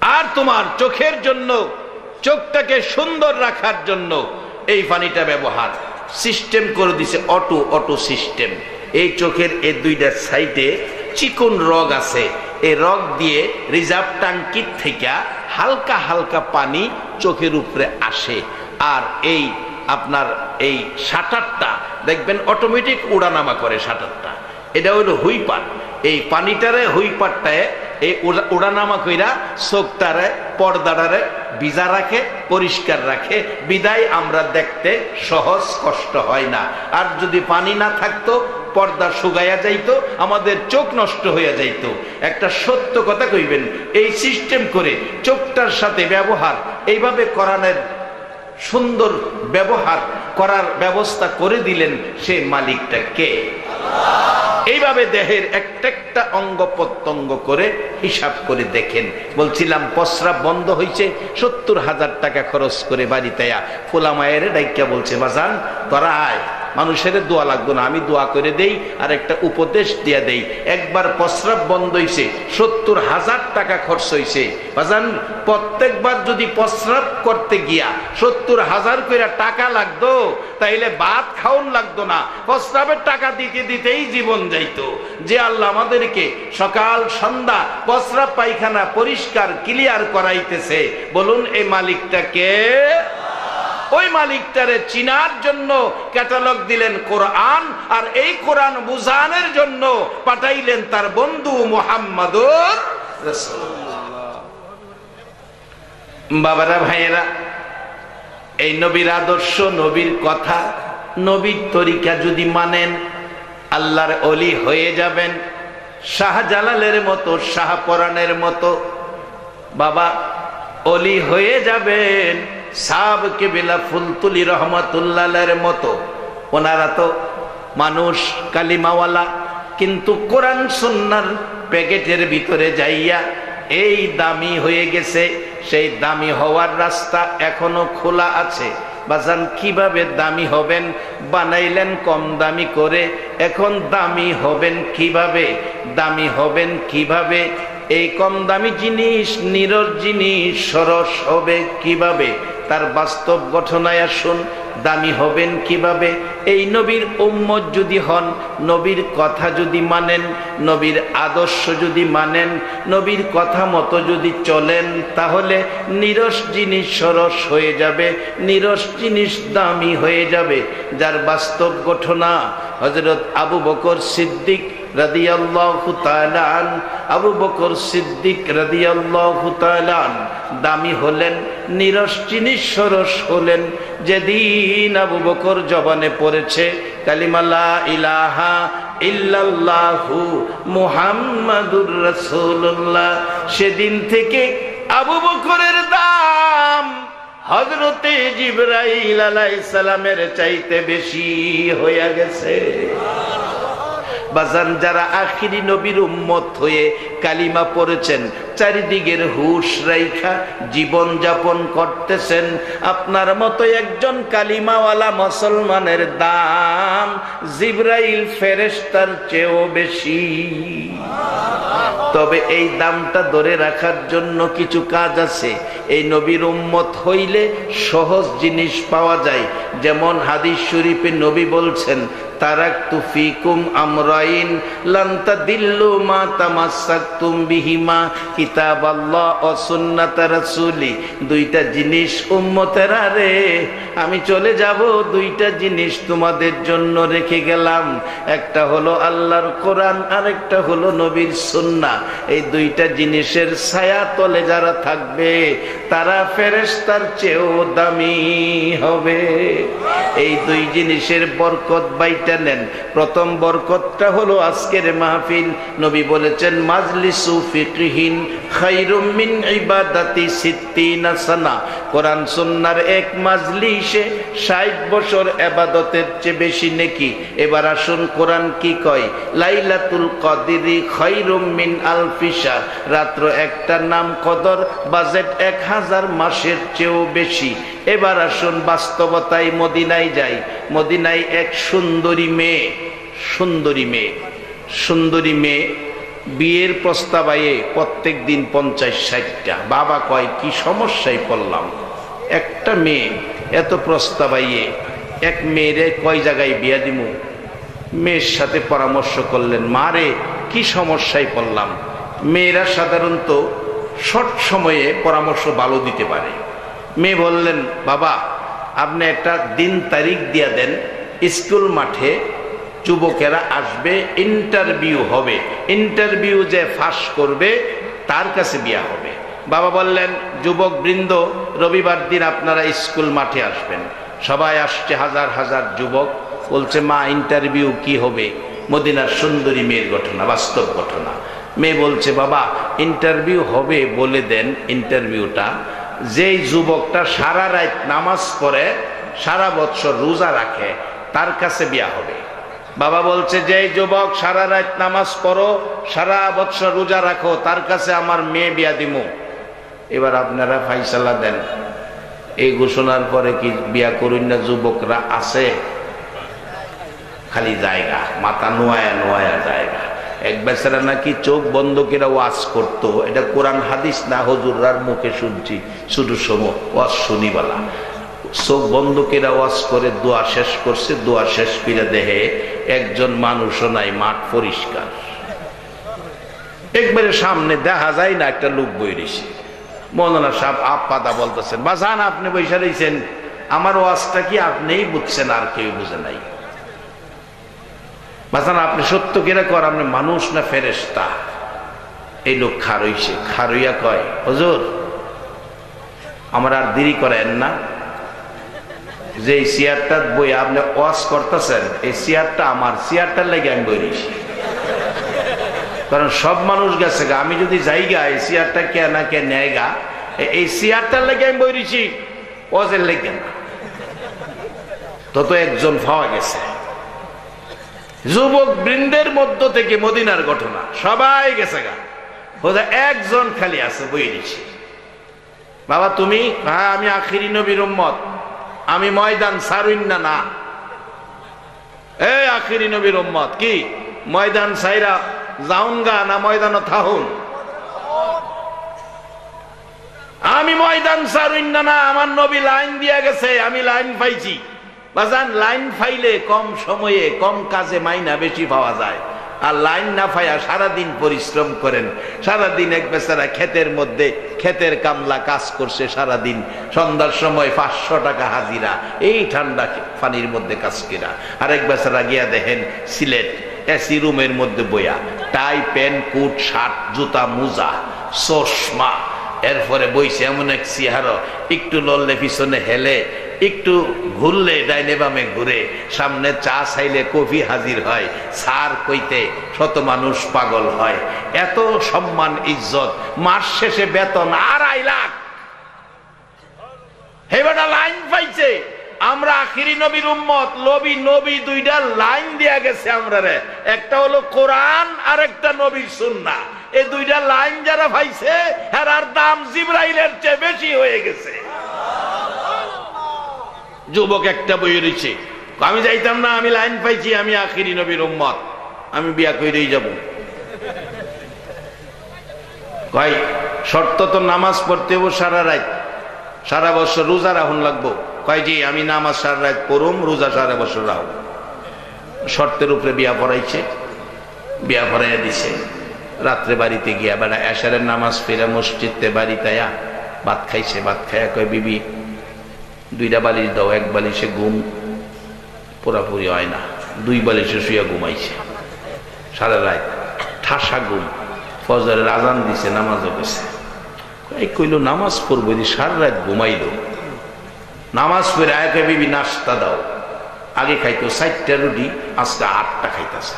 আর তোমার চোখের জন্য, চোখটাকে সুন্দর রাখার জন্য এই পানিটা ব্যবহার। সিস্টেম করে দিছে, অটো অটো সিস্টেম। এই চোখের এই দুইটা সাইডে চিকন রগ আছে। এই রক দিয়ে রিজার্ভ ট্যাঙ্কির থেকে হালকা হালকা পানি চোখের উপরে আসে। আর এই আপনার এই শাটারটা, দেখবেন অটোমেটিক উড়ানামা করে শাটারটা। এটা হইল হুইপার। এই পানিটারে হুইপারটায় এই ওড়া- ওড়ানামা কইরা চোখটারে, পর্দাটারে ভিজা রাখে, পরিষ্কার রাখে। বিদায় আমরা দেখতে সহজ কষ্ট হয় না। আর যদি পানি না থাকতো, পর্দা শুকাইয়া যাইতো, আমাদের চোখ নষ্ট হইয়া যাইত। একটা সত্য কথা কইবেন, এই সিস্টেম করে চোখটার সাথে ব্যবহার, এইভাবে করানোর সুন্দর ব্যবহার করার ব্যবস্থা করে দিলেন সে মালিকটা কে? এইভাবে দেহের একটা একটা অঙ্গ প্রত্যঙ্গ করে হিসাব করে দেখেন। বলছিলাম পসরা বন্ধ হয়েছে সত্তর হাজার টাকা খরচ করে বাড়িতে ফোলা মায়ের ডাইকা বলছে, বাজান, তোরা আয়। মানুষের দোয়া লাগতো না। আমি দোয়া করে দেই, আর একটা উপদেশ দিয়া দেই। একবার প্রস্রাব বন্ধ হইছে, সত্তর হাজার টাকা খরচ হইছে। বাজান, প্রত্যেকবার যদি প্রস্রাব করতে গিয়া সত্তর হাজার করে টাকা লাগতো, তাইলে ভাত খাওন লাগতো না। প্রস্রাবের টাকা দিতে দিতেই জীবন যাইতো। যে আল্লাহ আমাদেরকে সকাল, সন্ধ্যা প্রস্রাব পায়খানা পরিষ্কার, ক্লিয়ার করাইতেছে, বলুন এই মালিকটাকে ওই মালিকটারে চিনার জন্য ক্যাটালগ দিলেন কোরআন, আর এই কোরআন বুঝানোর জন্য পাঠাইলেন তার বন্ধু মোহাম্মদুর বাবারা, ভাইয়েরা, এই নবীর আদর্শ, নবীর কথা, নবীর তরিকা যদি মানেন, আল্লাহর অলি হয়ে যাবেন। শাহজালালের মতো শাহপরাণের মতো। বাবা অলি হয়ে যাবেন। সাব কেবিলা ফুলতুলি রহমতুল্লাহের মতো। ওনারা তো মানুষ, কালিমাওয়ালা, কিন্তু কোরআন সন্ন্যার প্যাকেটের ভিতরে যাইয়া এই দামি হয়ে গেছে, সেই দামি হওয়ার রাস্তা এখনও খোলা আছে। বাজান, কীভাবে দামি হবেন? বানাইলেন কম দামি করে, এখন দামি হবেন কীভাবে? দামি হবেন কীভাবে? এই কম দামি জিনিস, নিরর জিনিস, সরস হবে কীভাবে? তার বাস্তব ঘটনায় আসুন, দামি হবেন কীভাবে? এই নবীর উম্মত যদি হন, নবীর কথা যদি মানেন, নবীর আদর্শ যদি মানেন, নবীর কথা মতো যদি চলেন, তাহলে নিরস জিনিস সরস হয়ে যাবে, নিরস জিনিস দামি হয়ে যাবে। যার বাস্তব ঘটনা হজরত আবু বকর সিদ্দিক আবু বকর সিদ্দিক দামি হলেন সরস হলেন। যেদিন আবু বকর জবানে পড়েছে কালিমালা ইলাহা ইল্লাল্লাহু মুহাম্মাদুর রাসূলুল্লাহ, সেদিন থেকে আবু বকরের দাম হজরতে জিব্রাইল আলাইহিস সালামের চাইতে বেশি হইয়া গেছে। বাজান যারা আখিরি নবীর উম্মত হয়ে কালিমা পড়েছেন চারিদিকের হুশ রাইখা জীবন যাপন করতেছেন। আপনার মতো একজন কালিমাওয়ালা মুসলমানের দাম জিব্রাইল ফেরেস্তার চেয়েও বেশি। তবে এই দামটা ধরে রাখার জন্য কিছু কাজ আছে। এই নবীর উম্মত হইলে সহজ জিনিস পাওয়া যায়। যেমন হাদিস শরীফে নবী বলছেন তারাক তুফিকুম আমরাইন লান্তা দিল্লু মা বিহিমা ও দুইটা জিনিস উম্মতেরা রে, আমি চলে যাব, দুইটা জিনিস তোমাদের জন্য রেখে গেলাম। একটা হলো আল্লাহর কোরআন, আরেকটা হলো নবীর সুন্না। এই দুইটা জিনিসের ছায়া তলে যারা থাকবে, তারা ফেরেশতার চেয়েও দামি হবে। এই দুই জিনিসের বরকত বাইটা নেন। প্রথম বরকতটা হলো আজকের মাহফিল। নবী বলেছেন মাজলিসু ফিকহিন খাইরুম মিন ইবাদাতি সিত্তিনা সানা। কোরআন সুন্নাহর এক মাজলিসে 60 বছর ইবাদতের চেয়ে বেশি নেকি? এবার আসুন কোরআন কি কয়? লাইলাতুল কদরি খাইরুম মিন আলফিশা রাত্র একটা নাম কদর, বাজেট এক হাজার মাসের চেয়েও বেশি। এবার আসুন বাস্তবতায় মদিনায় যাই। মদিনায় এক সুন্দরী মেয়ে সুন্দরী মেয়ে সুন্দরী মেয়ে বিয়ের প্রস্তাব আয়ে প্রত্যেক দিন পঞ্চাশ ষাটটা। বাবা কয়, কি সমস্যায় পড়লাম। একটা মেয়ে এত প্রস্তাব আইয়ে এক মেয়েরে কয় জায়গায় বিয়া দিমু? মেয়ের সাথে পরামর্শ করলেন মারে কি সমস্যায় পড়লাম? মেয়েরা সাধারণত শর্ট সময়ে পরামর্শ ভালো দিতে পারে। মেয়ে বললেন, বাবা, আপনি একটা দিন তারিখ দিয়া দেন। স্কুল মাঠে যুবকেরা আসবে ইন্টারভিউ হবে। ইন্টারভিউ যে ফাঁস করবে, তার কাছে বিয়া হবে। বাবা বললেন, যুবক বৃন্দ, রবিবার দিন আপনারা স্কুল মাঠে আসবেন। সবাই আসছে, হাজার হাজার যুবক। বলছে, মা ইন্টারভিউ কি হবে? মদিনার সুন্দরী মেয়ের ঘটনা, বাস্তব ঘটনা। মেয়ে বলছে, বাবা ইন্টারভিউ হবে বলে দেন ইন্টারভিউটা যেই যুবকটা সারা রাত নামাজ পড়ে, সারা বছর রোজা রাখে, তার কাছে বিয়া হবে। বাবা বলছে যে যুবক সারা রাত নামাজ পড়ো, সারা বৎসর রোজা রাখো, তার কাছে আমার মেয়ে বিয়া দিমু। এবার আপনারা ফাইসালা দেন। এই ঘোষণার পরে কি বিয়া করুন না যুবকরা? আছে। খালি জায়গা, মাথা নোয়া নোয়া জায়গা। এক বেচারা নাকি চোখ বন্ধ করে ওয়াজ করতো। এটা কোরআন হাদিস না? হজুরার মুখে শুনছি, শুধু সম ওয়াজ শুনিবালা চোখ বন্ধ করে ওয়াজ করে, দোয়া শেষ করছে, দোয়া শেষ করে দেহে একজন মানুষও নাই, মাঠ পরিষ্কার। একবারে সামনে দেখা যায় না একটা লোক বই রয়েছে। মৌলানা সাহেব আপ পাতা বলতেছেন বা যান আপনি বৈশা রয়েছেন আমার ওয়াজটা কি আপনিই বুঝছেন, আর কেউ বুঝে নাই? বাজান, আপনি সত্য কেরা কর, আপনি মানুষ না ফেরেস্তা এই লোক খারইছে। খারইয়া কয়? হজুর, আমার আর দেরি করেন না। যে এই চেয়ারটার বই আপনি ওয়াশ করতেছেন, এই চেয়ারটা আমার চেয়ারটার লেগে আমি বই রয়েছি কারণ সব মানুষ গেছে গা, আমি যদি যাইগা, এই চেয়ারটা কে না কে নেয় গা এই চেয়ারটার লেগে আমি বই রয়েছি ওয়াজের লেগে না। তত একজন পাওয়া গেছে। যুবক বৃন্দের মধ্য থেকে মদিনার ঘটনা, সবাই গেছে গা। বোধহয় একজন খালি আছে, বই দিছি বাবা, তুমি? হ্যাঁ আমি আখিরি নবীর উম্মত। আমি ময়দান সারুন না না। এ আখিরি নবীর উম্মত, কি? ময়দান সাইরা যাউন গা না ময়দান থাহুন? আমি ময়দান সারুন না না, আমার নবী লাইন দিয়া গেছে, আমি লাইন পাইছি। বাজান, লাইন ফাইলে কম সময়ে কম কাজে মাইনা বেশি পাওয়া যায়। আর লাইন না ফাইয়া সারাদিন পরিশ্রম করেন। সারাদিন এক বেচারা ক্ষেতের মধ্যে ক্ষেতের কামলা কাজ করছে সারাদিন। সন্ধ্যার সময় পাঁচশো টাকা হাজিরা। এই ঠান্ডা পানির মধ্যে কাজ কিরা আরেক বেচারা গিয়া দেখেন সিলেট এসি রুমের মধ্যে বইয়া। টাই, প্যান্ট, কোট, শার্ট, জুতা, মোজা, চশমা। এরপরে বইছে এমন এক চেহারো। একটু লড়লে পিছনে হেলে একটু ঘুরলে ডাইনে বামে ঘুরে, সামনে চা চাইলে কফি হাজির হয়, সার কইতে শত মানুষ পাগল হয়। এত সম্মান, ইজ্জত, মাস শেষে বেতন আড়াই লাখ। হেবাটা লাইন পাইছে। আমরা আখিরি নবীর উম্মত, লবি নবী দুইটা লাইন দিয়া গেছে আমরা রে। একটা হলো কোরআন আর একটা নবীর সুন্না এই দুইটা লাইন যারা পাইছে, হেরার দাম জিব্রাইলের চেয়ে বেশি হয়ে গেছে। যুবক একটা বই রয়েছে। আমি যাইতাম না, আমি লাইন পাইছি, আমি আখিরি নবীর উম্মত। আমি বিয়া করেই যাব। কয়, শর্ত তো নামাজ পড়তে হব সারা রাত। সারা বছর রোজা রাহুন লাগবো। কয়, জি, আমি নামাজ সারা রাত পড়ুম, রোজা সারা বছর রাহুন। শর্তের উপরে বিয়া পড়াইছে। বিয়া পড়াইয়া দিছে। রাত্রে বাড়িতে গিয়া বেড়া এসারের নামাজ ফিরে মসজিদতে বাড়িতে ভাত খাইছে, ভাত খাইয়া কয়, বিবি দুইটা বালিশ দাও, এক বালিশে ঘুম, পুরাপুরি হয় না। দুই বালিশে শুয়ে ঘুমাইছে। সারা রাত ঠাসা ঘুম। ফজরের আজান দিছে, নামাজও গেছে এই কইল, নামাজ পড়ব দি সারা রাত ঘুমাইল। নামাজ পড়ে আয়কে বিবি, নাস্তা দাও। আগে খাইতো, চারটা রুটি, আজকে আটটা খাইতেছে।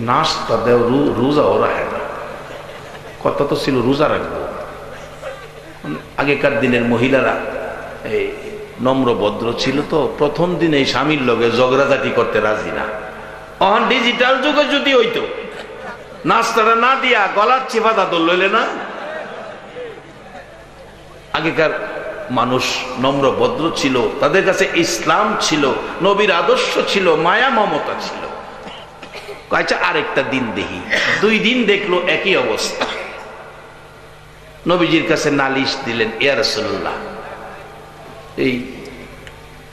নাস্তা দেও রোজা ওরা হ্যাঁ না। কত তো ছিল, রোজা রাখব। আগেকার দিনের মহিলারা এই নম্র ভদ্র ছিল তো, প্রথম দিন স্বামীর লগে ঝগড়াঝাটি করতে রাজি না। অহন ডিজিটাল যুগে যদি হইতো, নাস্তাটা না দিয়া গলার চিপাতা তো লইলে না? আগেকার মানুষ নম্র ভদ্র ছিল, তাদের কাছে ইসলাম ছিল, নবীর আদর্শ ছিল, মায়া মমতা ছিল। আচ্ছা আরেকটা দিন দেখি। দুই দিন দেখল একই অবস্থা। নবীজির কাছে নালিশ দিলেন ইয়ারসল্লাহ এই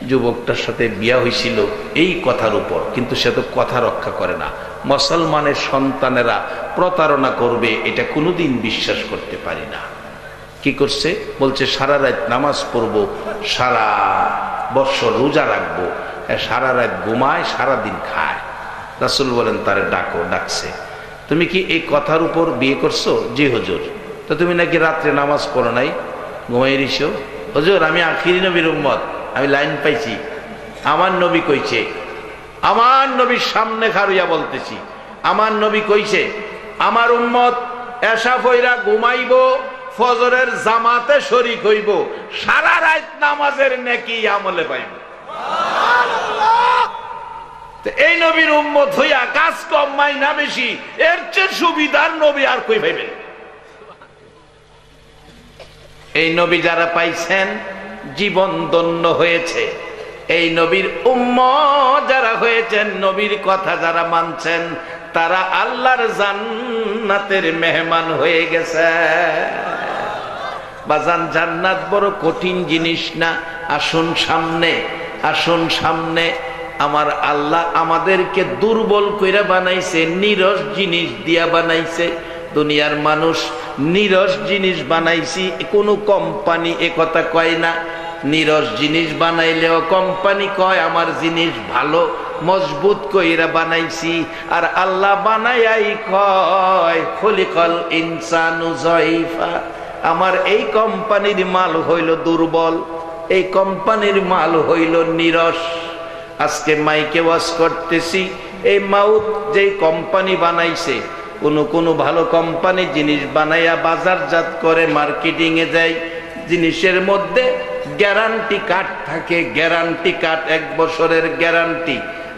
যুবকটার সাথে বিয়া হয়েছিল এই কথার উপর, কিন্তু সে তো কথা রক্ষা করে না। মুসলমানের সন্তানেরা প্রতারণা করবে, এটা কোনোদিন বিশ্বাস করতে পারি না। কি করছে? বলছে, সারা রাত নামাজ পড়ব, সারা বৎসর রোজা রাখব সারা রাত ঘুমায় সারা দিন খায়। রাসুল বলেন, তারে ডাকো, ডাকছে। তুমি কি এই কথার উপর বিয়ে করছ? জি হুজুর। তো তুমি নাকি রাত্রে নামাজ পড়ো নাই? ঘুমাই রিসো হুজুর, আমি আখিরি নবীর উম্মত, আমি লাইন পাইছি। আমার নবী কইছে, আমার নবীর সামনে খারুইয়া বলতেছি, আমার নবী কইছে, আমার উম্মত এসা ফইরা ঘুমাইব, ফজরের জামাতে শরিক হইব, সারা রাত নামাজের নেকি আমলে পাইব। এই নবীর উম্মত হইয়া কাজ কম, মাইনা বেশি, এর চেয়ে সুবিধার নবী আর কই ভাইবেন এই নবী যারা পাইছেন, জীবন দন্য হয়েছে। এই নবীর উম্ম যারা হয়েছেন, নবীর কথা যারা মানছেন, তারা আল্লাহর জান্নাতের মেহমান হয়ে গেছে। বাজান, জান্নাত বড় কঠিন জিনিস না? আসুন সামনে আসুন সামনে। আমার আল্লাহ আমাদেরকে দুর্বল কইরা বানাইছে, নিরস জিনিস দিয়া বানাইছে। দুনিয়ার মানুষ, নিরস জিনিস বানাইছি, কোনো কোম্পানি এ কথা কয় না। নিরস জিনিস বানাইলেও কোম্পানি কয়, আমার জিনিস ভালো, মজবুত কইরা বানাইছি। আর আল্লাহ বানাইয়াই কয়, খলিকল ইনসানু জয়ফা আমার এই কোম্পানির মাল হইল দুর্বল, এই কোম্পানির মাল হইল নিরস। আজকে মাইকে ওয়াশ করতেছি, এই মাউথ যেই কোম্পানি বানাইছে কোনো কোনো ভালো কোম্পানি জিনিস বানাইয়া বাজারজাত করে মার্কেটিং এ যায়, জিনিসের মধ্যে গ্যারান্টি কার্ড থাকে। গ্যারান্টি কার্ড, এক বছরের গ্যারান্টি।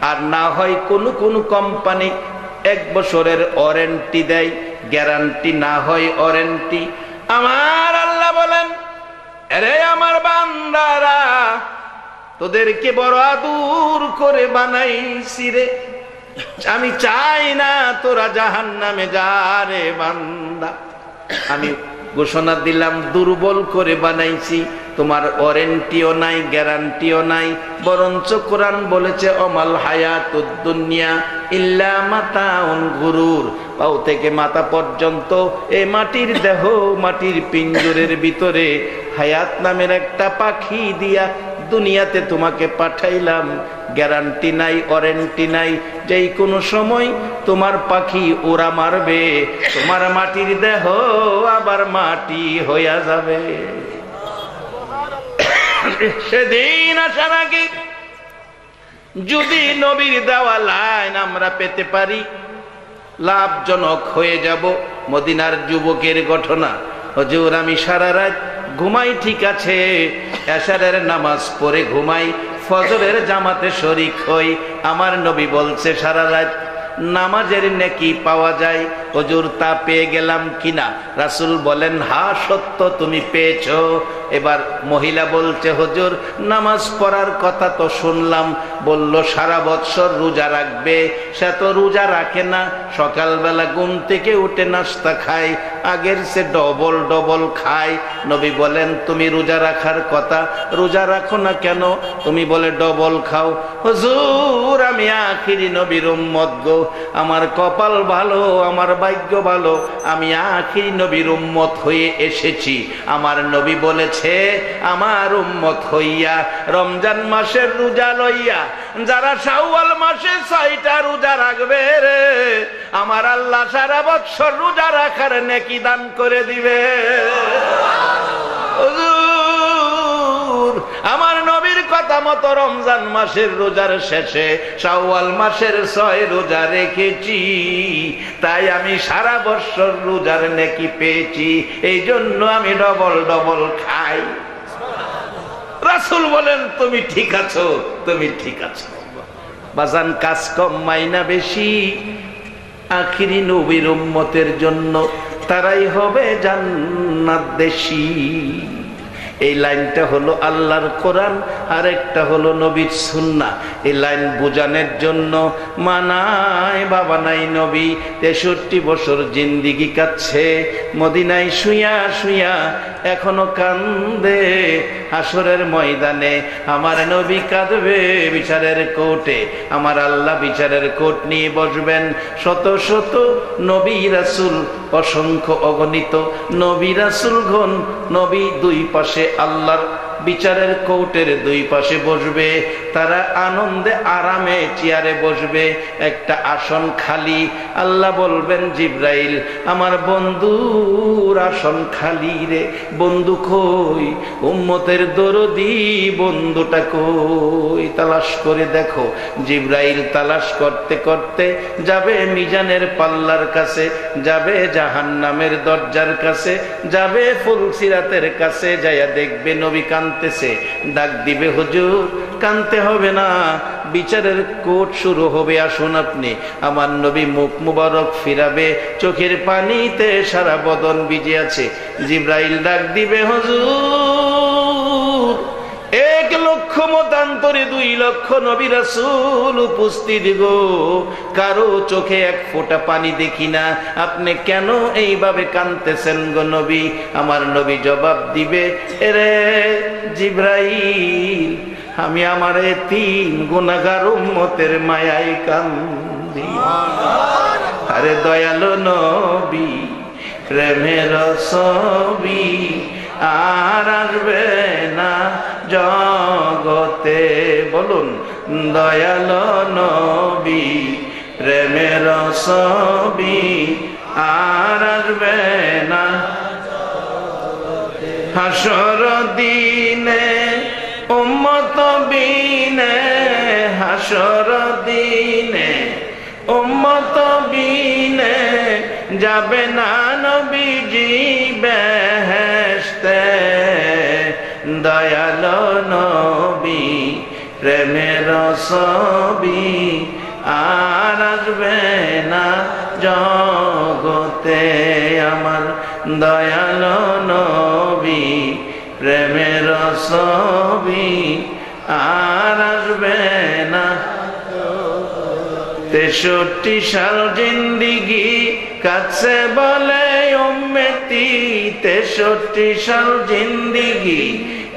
আর না হয় কোনো কোনো কোম্পানি এক বছরের ওয়ারেন্টি দেয়, গ্যারান্টি না হয় ওয়ারেন্টি। আমার আল্লাহ বলেন আরে আমার বান্দারা, তোদেরকে বড় আদুর করে বানাইছি রে। আমি চাই না তোরা জাহান নামে যা রে বান্দা। আমি ঘোষণা দিলাম, দুর্বল করে বানাইছি। তোমার ওয়ারেন্টিও নাই, গ্যারান্টিও নাই। বরঞ্চ কোরআন বলেছে, অমাল হায়াত দুনিয়া ইল্লা মাতাউন গুরুর। পাও থেকে মাথা পর্যন্ত এই মাটির দেহ, মাটির পিঞ্জরের ভিতরে হায়াত নামের একটা পাখি দিয়া দুনিয়াতে তোমাকে পাঠাইলাম। গ্যারান্টি নাই, ওয়ারেন্টি নাই। যেই কোনো সময় তোমার পাখি ওরা মারবে, তোমার মাটির দেহ আবার মাটি হইয়া যাবে। সেদিন আসার আগে যদি নবীর দেওয়া লাইন আমরা পেতে পারি, লাভজনক হয়ে যাব মদিনার যুবকের ঘটনা। হজুর, আমি সারা রাত ঘুমাই ঠিক আছে। এশারের নামাজ পড়ে ঘুমাই, ফজরের জামাতে শরিক হই। আমার নবী বলছে, সারা রাত নামাজের নেকি পাওয়া যায়। হজুর তা পেয়ে গেলাম কিনা? রাসুল বলেন, হা, সত্য তুমি পেয়েছ। এবার মহিলা বলছে, হজুর, নামাজ পড়ার কথা তো শুনলাম। বলল, সারা বৎসর রোজা রাখবে, সে তো রোজা রাখে না। সকালবেলা ঘুম থেকে উঠে নাস্তা খায়, আগের সে ডবল ডবল খায়। নবী বলেন, তুমি রোজা রাখার কথা? রোজা রাখো না কেন? তুমি বলে, ডবল খাও। হজুর, আমি আখিরি নবীর উম্মত গো। আমার কপাল ভালো আমার ভাগ্য ভালো আমি আখিরি নবীর উম্মত হয়ে এসেছি। আমার নবী বলেছে আমার উম্মত হইয়া রমজান মাসের রোজা লইয়া যারা শাওয়াল মাসে ছয়টা রোজা রাখবে রে আমার আল্লাহ সারা বৎসর রোজা রাখার নেকি দান করে দিবে। হুজুর, আমার নবীর কথা মতো রমজান মাসের রোজার শেষে, শাওয়াল মাসের ছয় রোজা রেখেছি। তাই আমি সারা বৎসর রোজার নেকি পেয়েছি। এই জন্য আমি ডবল ডবল খাই। রাসুল বলেন, তুমি ঠিক আছো, তুমি ঠিক আছো। বাজান কাজ কম, মাইনা বেশি। আখিরি নবীর উম্মতের জন্য তারাই হবে জান্নাত দেশি। এই লাইনটা হলো আল্লাহর কোরআন আর একটা হলো নবীর সুন্না। এই লাইন বোঝানোর জন্য মানায় বাবা নাই, নবী তেষট্টি বছর জিন্দিগি কাচ্ছে মদিনায় শুইয়া শুইয়া এখনও কান্দে আসরের ময়দানে আমার নবী কাঁদবে বিচারের কোর্টে, আমার আল্লাহ বিচারের কোর্ট নিয়ে বসবেন। শত শত নবী রাসুল, অসংখ্য অগণিত নবী রাসুল ঘন নবী দুই পাশে আল্লাহর বিচারের কোর্টের দুই পাশে বসবে, তারা আনন্দে আরামে চেয়ারে বসবে, একটা আসন খালি। আল্লাহ বলবেন, জিব্রাইল, আমার বন্ধুর আসন খালি রে, বন্ধু কই? উম্মতের দরদি, বন্ধুটা কই? তালাশ করে দেখো, জিব্রাইল তালাশ করতে করতে যাবে মিজানের পাল্লার কাছে, যাবে জাহান্নামের দরজার কাছে, যাবে ফুলসিরাতের কাছে, যাইয়া দেখবে নবী কানতেছে। ডাক দিবে, হুজুর, কানতে হবে না। বিচারের কোট শুরু হবে, আসুন আপনি। আমার নবী মুখ মুবারক ফিরাবে, চোখের পানিতে সারা বদন ভিজে আছে। জিব্রাইল ডাক দিবে, হুজুর, এক লক্ষ মতান্তরে দুই লক্ষ নবী রাসূল উপস্থিত গো। কারও চোখে এক ফোঁটা পানি দেখি না। আপনি কেন এইভাবে কানতেছেন গো নবী? আমার নবী জবাব দিবে, এরে জিব্রাইল, আমি আমার তিন গুণাগার উম্মতের মায়াই কান্দি। আরে দয়ালো নবী, প্রেমের ছবি আর আসবে না। জগতে বলুন, দয়াল নবী, প্রেমের সবি আর আসবে না। হাসর দিনে, উম্মত বিনে, হাসর দিনে, উম্মত বিনে যাবে না। ছবি আর আসবে না জগতে আমার দয়াল নবী, প্রেমের ছবি আর আসবে না। তেষট্টি সাল জিন্দিগি কাছে বলে উম্মেতি, তেষট্টি সাল জিন্দিগি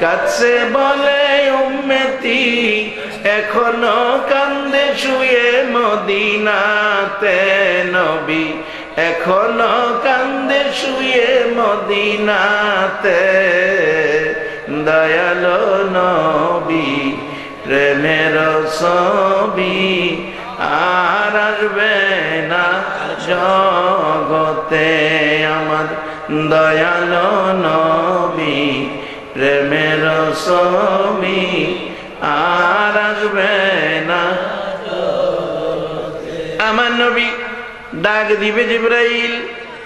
কাছে বলে, উম্মেতি, এখনও কান্দে শুয়ে মদিনাতে নবী। এখনও কান্দে শুয়ে মদিনাতে দয়াল নবী, প্রেমের ছবি আর আসবে না জগতে আমার দয়াল নবী। প্রেমের ছবি আর আসবে না। আমার নবী ডাক দিবে জিব্রাইল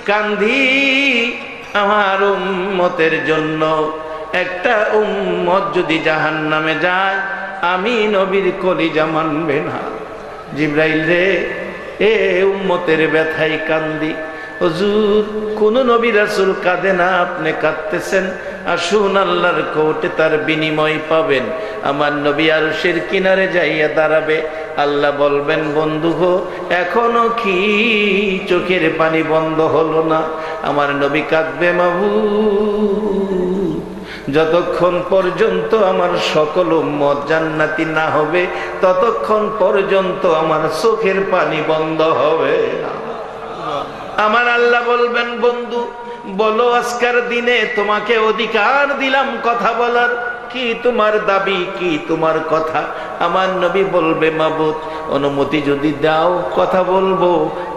কান্ধি আমার উম্মতের জন্য। একটা উম্মত যদি জাহান নামে যায়, আমি নবীর কলিজা মানবে না। জিব্রাইল রে, এ উম্মতের ব্যথাই কান্দি। হজুর, কোন নবী রাসুল কাঁদে না, আপনি কাঁদতেছেন? আসুন আল্লাহর কোর্টে তার বিনিময় পাবেন। আমার নবী আরশের কিনারে যাইয়া দাঁড়াবে। আল্লাহ বলবেন, বন্ধু গো, এখনও কি চোখের পানি বন্ধ হলো না? আমার নবী কাঁদবে মাবু যতক্ষণ পর্যন্ত আমার সকল উম্মত জান্নাতি না হবে, ততক্ষণ পর্যন্ত আমার চোখের পানি বন্ধ হবে আমার আল্লাহ বলবেন, বন্ধু বলো আজকের দিনে তোমাকে অধিকার দিলাম কথা বলার। কি তোমার দাবি, কি তোমার কথা? আমার নবী বলবে মাবুত অনুমতি যদি দাও, কথা বলব।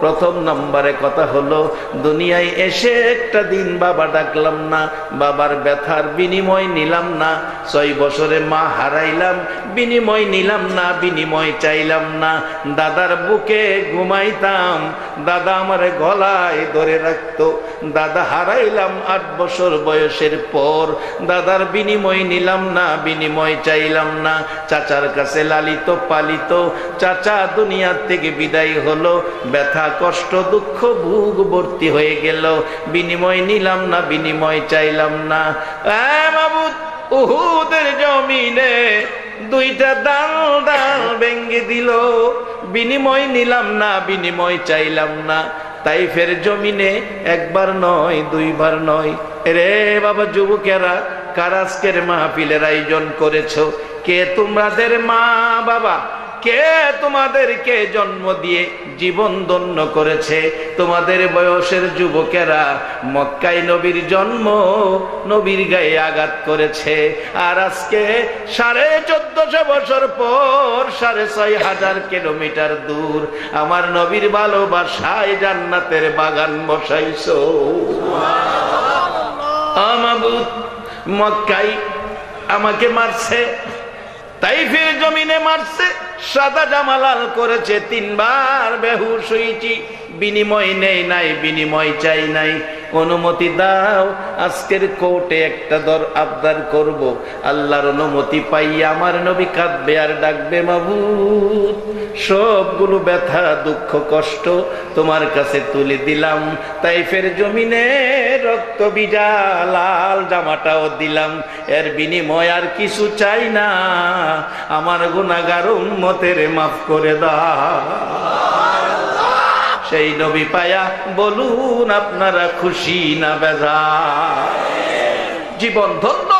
প্রথম নাম্বারে কথা হলো, দুনিয়ায় এসে একটা দিন বাবা ডাকলাম না, বাবার ব্যথার বিনিময় নিলাম না, ছয় বছরে মা হারাইলাম, বিনিময় নিলাম না, বিনিময় চাইলাম না, দাদার বুকে ঘুমাইতাম, দাদা আমার গলায় ধরে রাখতো, দাদা হারাইলাম আট বছর বয়সের পর, দাদার বিনিময় নিলাম না, বিনিময় চাইলাম না। চাচার কাছে লালিত, পালিত। চাচা দুনিয়ার থেকে বিদায় হলো। ব্যথা, কষ্ট, দুঃখ, ভুগ ভর্তি হয়ে গেল। বিনিময় নিলাম না, বিনিময় চাইলাম না। উহুদের জমিনে দুইটা ডাল ডাল ভেঙ্গে দিল। বিনিময় নিলাম না, বিনিময় চাইলাম না। তাই ফের জমিনে একবার নয়, দুইবার নয়। রে বাবা যুবকেরা কারাজকের মাহফিলের আয়োজন করেছ? কে তোমাদের মা বাবা? কে তোমাদেরকে জন্ম দিয়ে জীবন ধন্য করেছে? তোমাদের বয়সের যুবকেরা মক্কাই নবীর জন্ম নবীর গায়ে আঘাত করেছে। আর আজকে সাড়ে চোদ্দশো বছর পর, সাড়ে ছয় হাজার কিলোমিটার দূর, আমার নবীর ভালোবাসায় জান্নাতের বাগান বসাইছো। মক্কাই আমাকে মারছে তাই তাইফের জমিনে মারছে সাদা জামালাল করেছে তিনবার বেহুশ হয়েছি বিনিময় নেই নাই বিনিময় চাই নাই। অনুমতি দাও, আজকের কোর্টে একটা দর আবদার করব। আল্লাহর অনুমতি পাইয়া আমার নবী কাঁদবে আর ডাকবে, মাবুদ, সবগুলো ব্যথা, দুঃখ, কষ্ট তোমার কাছে তুলে দিলাম। তাইফের জমিনে রক্ত বিজা লাল জামাটাও দিলাম। এর বিনিময় আর কিছু চাই না। আমার গুণাগার উম্মতের মাফ করে দাও। সেই নবী পায়া বলুন আপনারা খুশি না বেজা জীবন ধন্য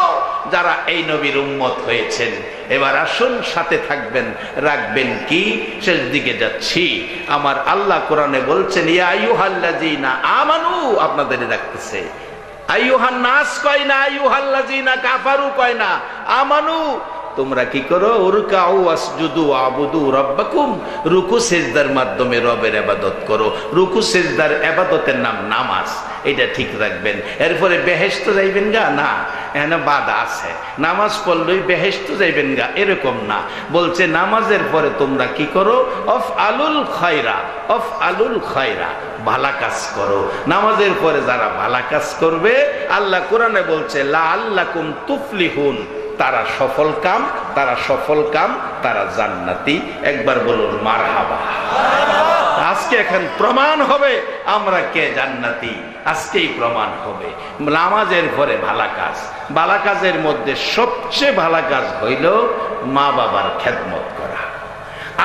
যারা এই নবীর উম্মত হয়েছেন। এবার আসুন, সাথে থাকবেন, রাখবেন কি? শেষ দিকে যাচ্ছি। আমার আল্লাহ কোরআনে বলছেন, ইয়া আমানু আপনাদের ডাকতেছে। আইয়ুহান নাস কয় না, আইয়ুহাল্লাযীনা কাফারু কয় না, আমানু তোমরা কি করো? রুকু, সেজদার মাধ্যমে রবের আবাদত করো। রুকু, সেজদার আবাদতের নাম নামাজ। এটা ঠিক রাখবেন। এরপরে বেহেস্ত যাইবেন গা? না। এখানে বাধা আছে। নামাজ পড়লেই বেহেস্ত যাইবেন গা? এরকম না। বলছে নামাজের পরে তোমরা কি করো? অফ আলুল খয়রা অফ আলুল খয়রা, ভালা কাজ করো। নামাজের পরে যারা ভালা কাজ করবে, আল্লাহ কোরআনে বলছে লা আল্লাকুম তুফলিহুন। তারা সফল কাম, তারা সফল কাম, তারা জান্নাতি। একবার বলুন মার হাবা আজকে এখন প্রমাণ হবে আমরা কে জান্নাতি। আজকেই প্রমাণ হবে। নামাজের পরে ভালা কাজ। ভালা কাজের মধ্যে সবচেয়ে ভালা কাজ হইল মা বাবার খেদমত করা।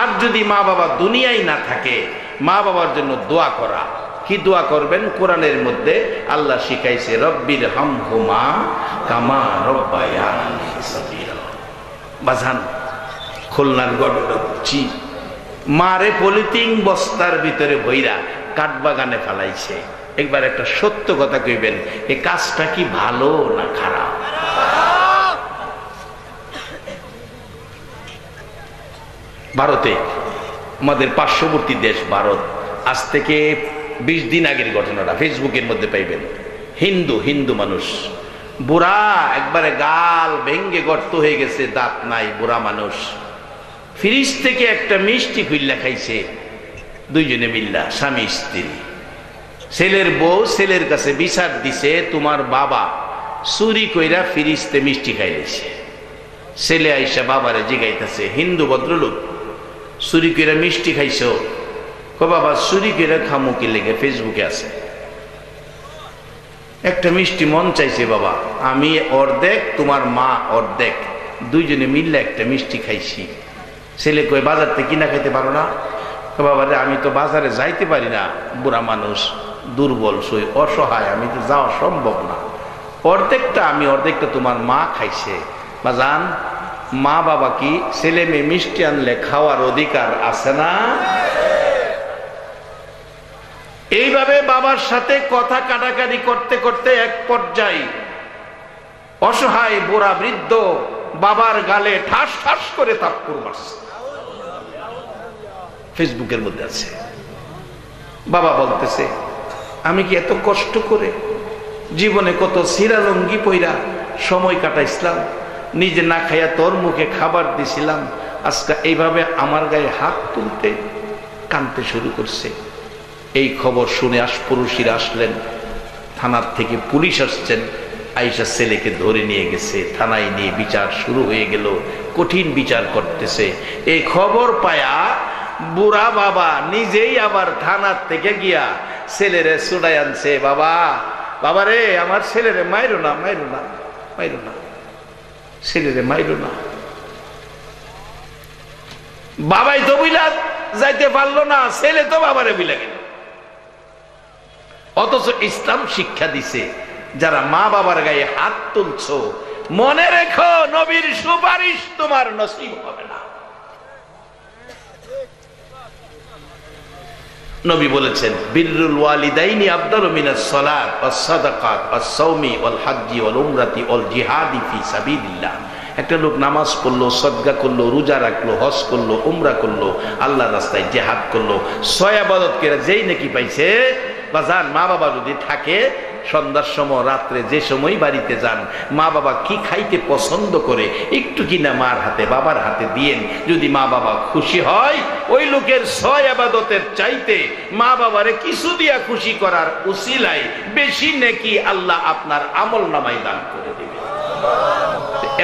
আর যদি মা বাবা দুনিয়ায় না থাকে, মা বাবার জন্য দোয়া করা। কি দোয়া করবেন? কোরআনের মধ্যে আল্লাহ শিখাইছে, রব্বির হাম হুমা কামা রব্বায়া বাজান, খুলনার গড়ছি মারে পলিথিন বস্তার ভিতরে ভৈরা কাঠবাগানে ফেলাইছে। একবার একটা সত্য কথা কইবেন, এ কাজটা কি ভালো না খারাপ? ভারতে, আমাদের পার্শ্ববর্তী দেশ ভারত, আজ থেকে বিশ দিন আগের ঘটনাটা ফেসবুকের মধ্যে পাইবেন। হিন্দু হিন্দু মানুষ। বুড়া একবারে গাল ভেঙ্গে গর্ত হয়ে গেছে, দাঁত নাই, বুড়া মানুষ। ফ্রিজ থেকে একটা মিষ্টি খুললা খাইছে। দুইজনে মিল্লা, স্বামী, স্ত্রী। ছেলের বউ ছেলের কাছে বিচার দিছে, তোমার বাবা চুরি কইরা ফিরিস্তে মিষ্টি খাইলেছে ছেলে আইসা বাবারে জিগাইতেছে, হিন্দু ভদ্রলোক, চুরি কইরা মিষ্টি খাইছ? ও বাবা, চুরি কইরা খামু কি লেগে? ফেসবুকে আছে। একটা মিষ্টি মন চাইছে বাবা, আমি অর্ধেক, তোমার মা অর্ধেক, দুইজনে মিললে একটা মিষ্টি খাইছি। ছেলে কই বাজার থেকে কিনা খাইতে পারো না? বাবা রে, আমি তো বাজারে যাইতে পারি না। বুড়া মানুষ, দুর্বল, সই অসহায়, আমি তো যাওয়া সম্ভব না। অর্ধেকটা আমি, অর্ধেকটা তোমার মা খাইছে। বা জান, মা বাবা কি ছেলে মেয়ে মিষ্টি আনলে খাওয়ার অধিকার আছে না? এইভাবে বাবার সাথে কথা কাটাকাটি করতে করতে এক পর্যায়ে অসহায় বুড়া বৃদ্ধ বাবার গালে ঠাস ঠাস করে তাপ্পুর ফেসবুকের মধ্যে আছে। বাবা বলতেছে, আমি কি এত কষ্ট করে জীবনে কত সিরা লঙ্গি পইরা সময় কাটাইছিলাম? নিজে না খাইয়া তোর মুখে খাবার দিছিলাম। আজকে এইভাবে আমার গায়ে হাত তুলতে কানতে শুরু করছে। এই খবর শুনে আশপুরুষীরা আসলেন। থানার থেকে পুলিশ আসছেন। আইসা ছেলেকে ধরে নিয়ে গেছে। থানায় নিয়ে বিচার শুরু হয়ে গেল। কঠিন বিচার করতেছে। এই খবর পায়া বুড়া বাবা নিজেই আবার থানার থেকে গিয়া ছেলেরে ছুটাই আনছে। বাবা বাবা রে, আমার ছেলেরে মাইরো না মাইরো না মাইরো না। ছেলেরে মাইরো না। বাবাই তো বুঝলা যাইতে পারল না। ছেলে তো বাবারে বুঝলা গেল। অথচ ইসলাম শিক্ষা দিছে, যারা মা বাবার গায়ে হাত তুলছ, মনে রেখো নবীর সুপারিশ তোমার নসিব হবে না। নবী বলেছেন, বিররুল ওয়ালিদাইনি আফদালু মিনাস সালাত ওয়াস সাদাকাত ওয়াস সাওমি ওয়াল হাজ্জি ওয়াল উমরাতি ওয়াল জিহাদি ফি সাবিলিল্লাহ। একটা লোক নামাজ পড়ল, সদগা করল, রোজা রাখল, হজ করল, উমরা করল আল্লাহ রাস্তায় জেহাদ করল ছয় আবাদত করে যেই নাকি পাইছে বা যান, মা বাবা যদি থাকে, সন্ধ্যার সময়, রাত্রে যে সময় বাড়িতে যান, মা বাবা কি খাইতে পছন্দ করে, একটু কিনা মার হাতে, বাবার হাতে দিয়েন। যদি মা বাবা খুশি হয়, ওই লোকের ছয় আবাদতের চাইতে মা বাবারে কিছু দিয়া খুশি করার উসিলাই বেশি নাকি আল্লাহ আপনার আমল নামাই দান করে দিবে।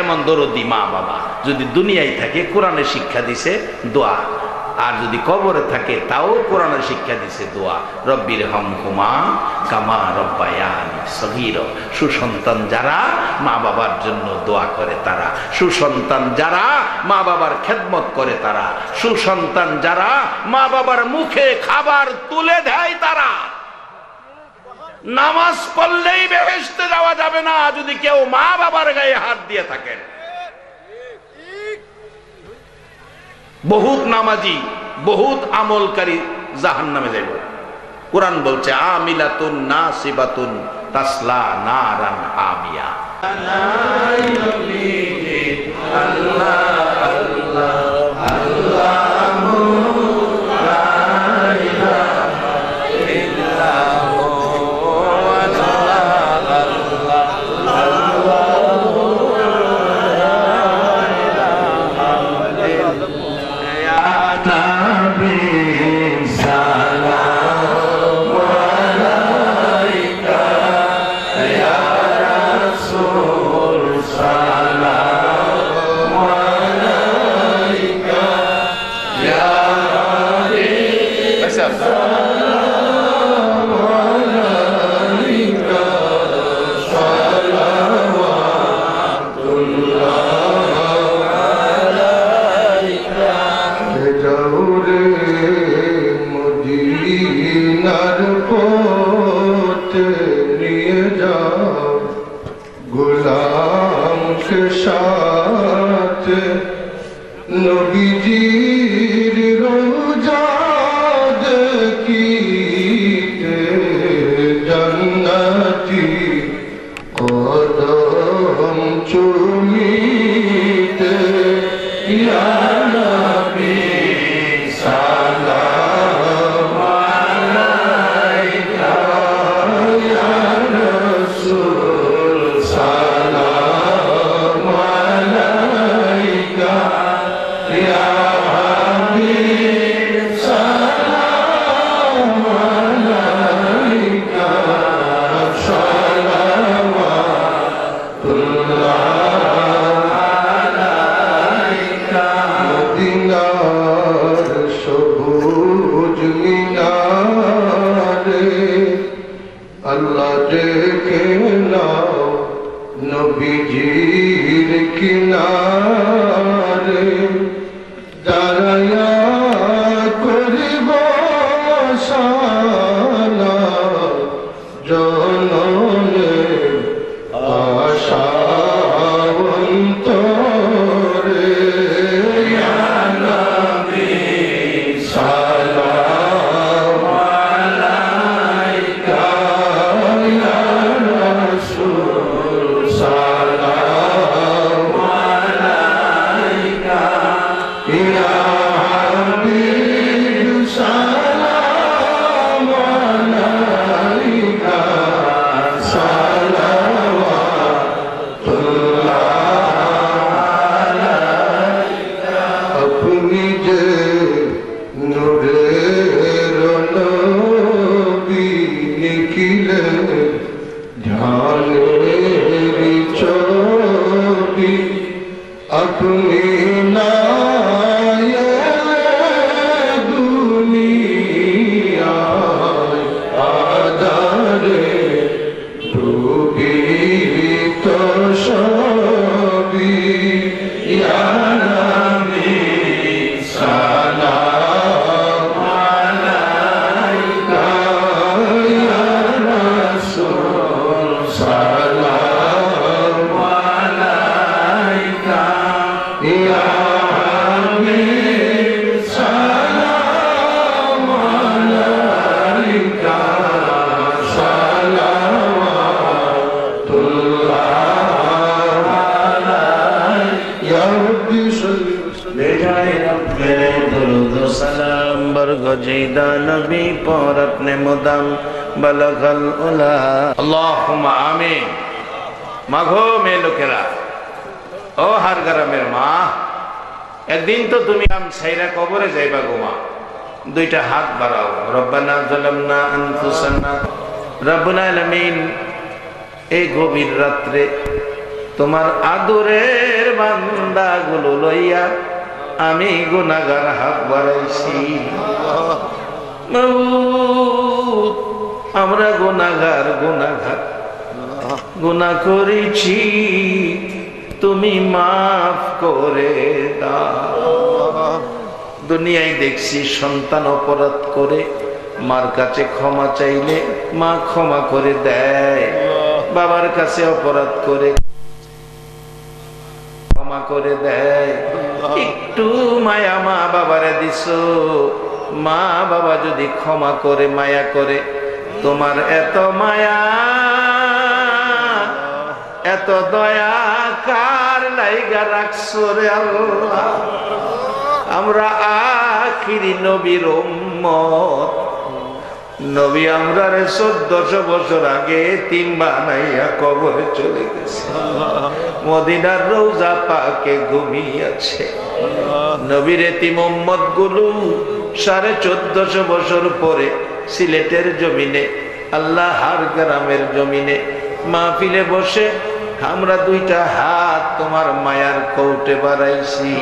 এমন দরদি মা বাবা, যদি দুনিয়ায় থাকে, কোরআনে শিক্ষা দিছে, দোয়া। আর যদি কবরে থাকে, তাও কোরআনের শিক্ষা দিছে দোয়া। রব্বির হম হুমা কামা রব্বায়ান সগির। সুসন্তান যারা মা বাবার জন্য দোয়া করে তারা, সুসন্তান যারা মা বাবার খেদমত করে তারা, সুসন্তান যারা মা বাবার মুখে খাবার তুলে দেয় তারা। নামাজ পড়লেই বেহেস্তে যাওয়া যাবে না, যদি কেউ মা বাবার গায়ে হাত দিয়ে থাকেন। বহুত নামাজি, বহুত আমলকারী জাহান নামে যাইব। কোরআন বলছে, আমিলাতুন না সিবাতুন তাসলা নারান আমিয়া। যাওরে ও কবরে যাইবা গো মা। দুইটা হাত বাড়াও। রব্বানা এই গভীর রাত্রে তোমার আদরের বান্দাগুলো লইয়া আমি গুনাগার হাত বাড়াইছি। আমরা গুনাগার গুনাগার গুনাহ করেছি, তুমি মাফ করে দাও। দুনিয়ায় দেখছি সন্তান অপরাধ করে, মার কাছে ক্ষমা চাইলে মা ক্ষমা করে দেয়। বাবার কাছে অপরাধ করে, ক্ষমা করে দেয়। একটু মায়া মা বাবারে দিস মা বাবা যদি ক্ষমা করে, মায়া করে, তোমার এত মায়া, এত দয়া, কার লাইগা রাখছো রে আল্লাহ? আমরা আখিরি নবীর উম্মত। নবী আমরা রে চোদ্দশো বছর আগে তিন বানাইয়া কবরে চলে গেছে। মদিনার রোজা পাকে ঘুমিয়েছে। নবীর এতি মোহাম্মদগুলো সাড়ে চোদ্দশো বছর পরে সিলেটের জমিনে, আল্লাহ হার গ্রামের জমিনে মা মাহফিলে বসে আমরা দুইটা হাত তোমার মায়ার কৌটে বাড়াইছি।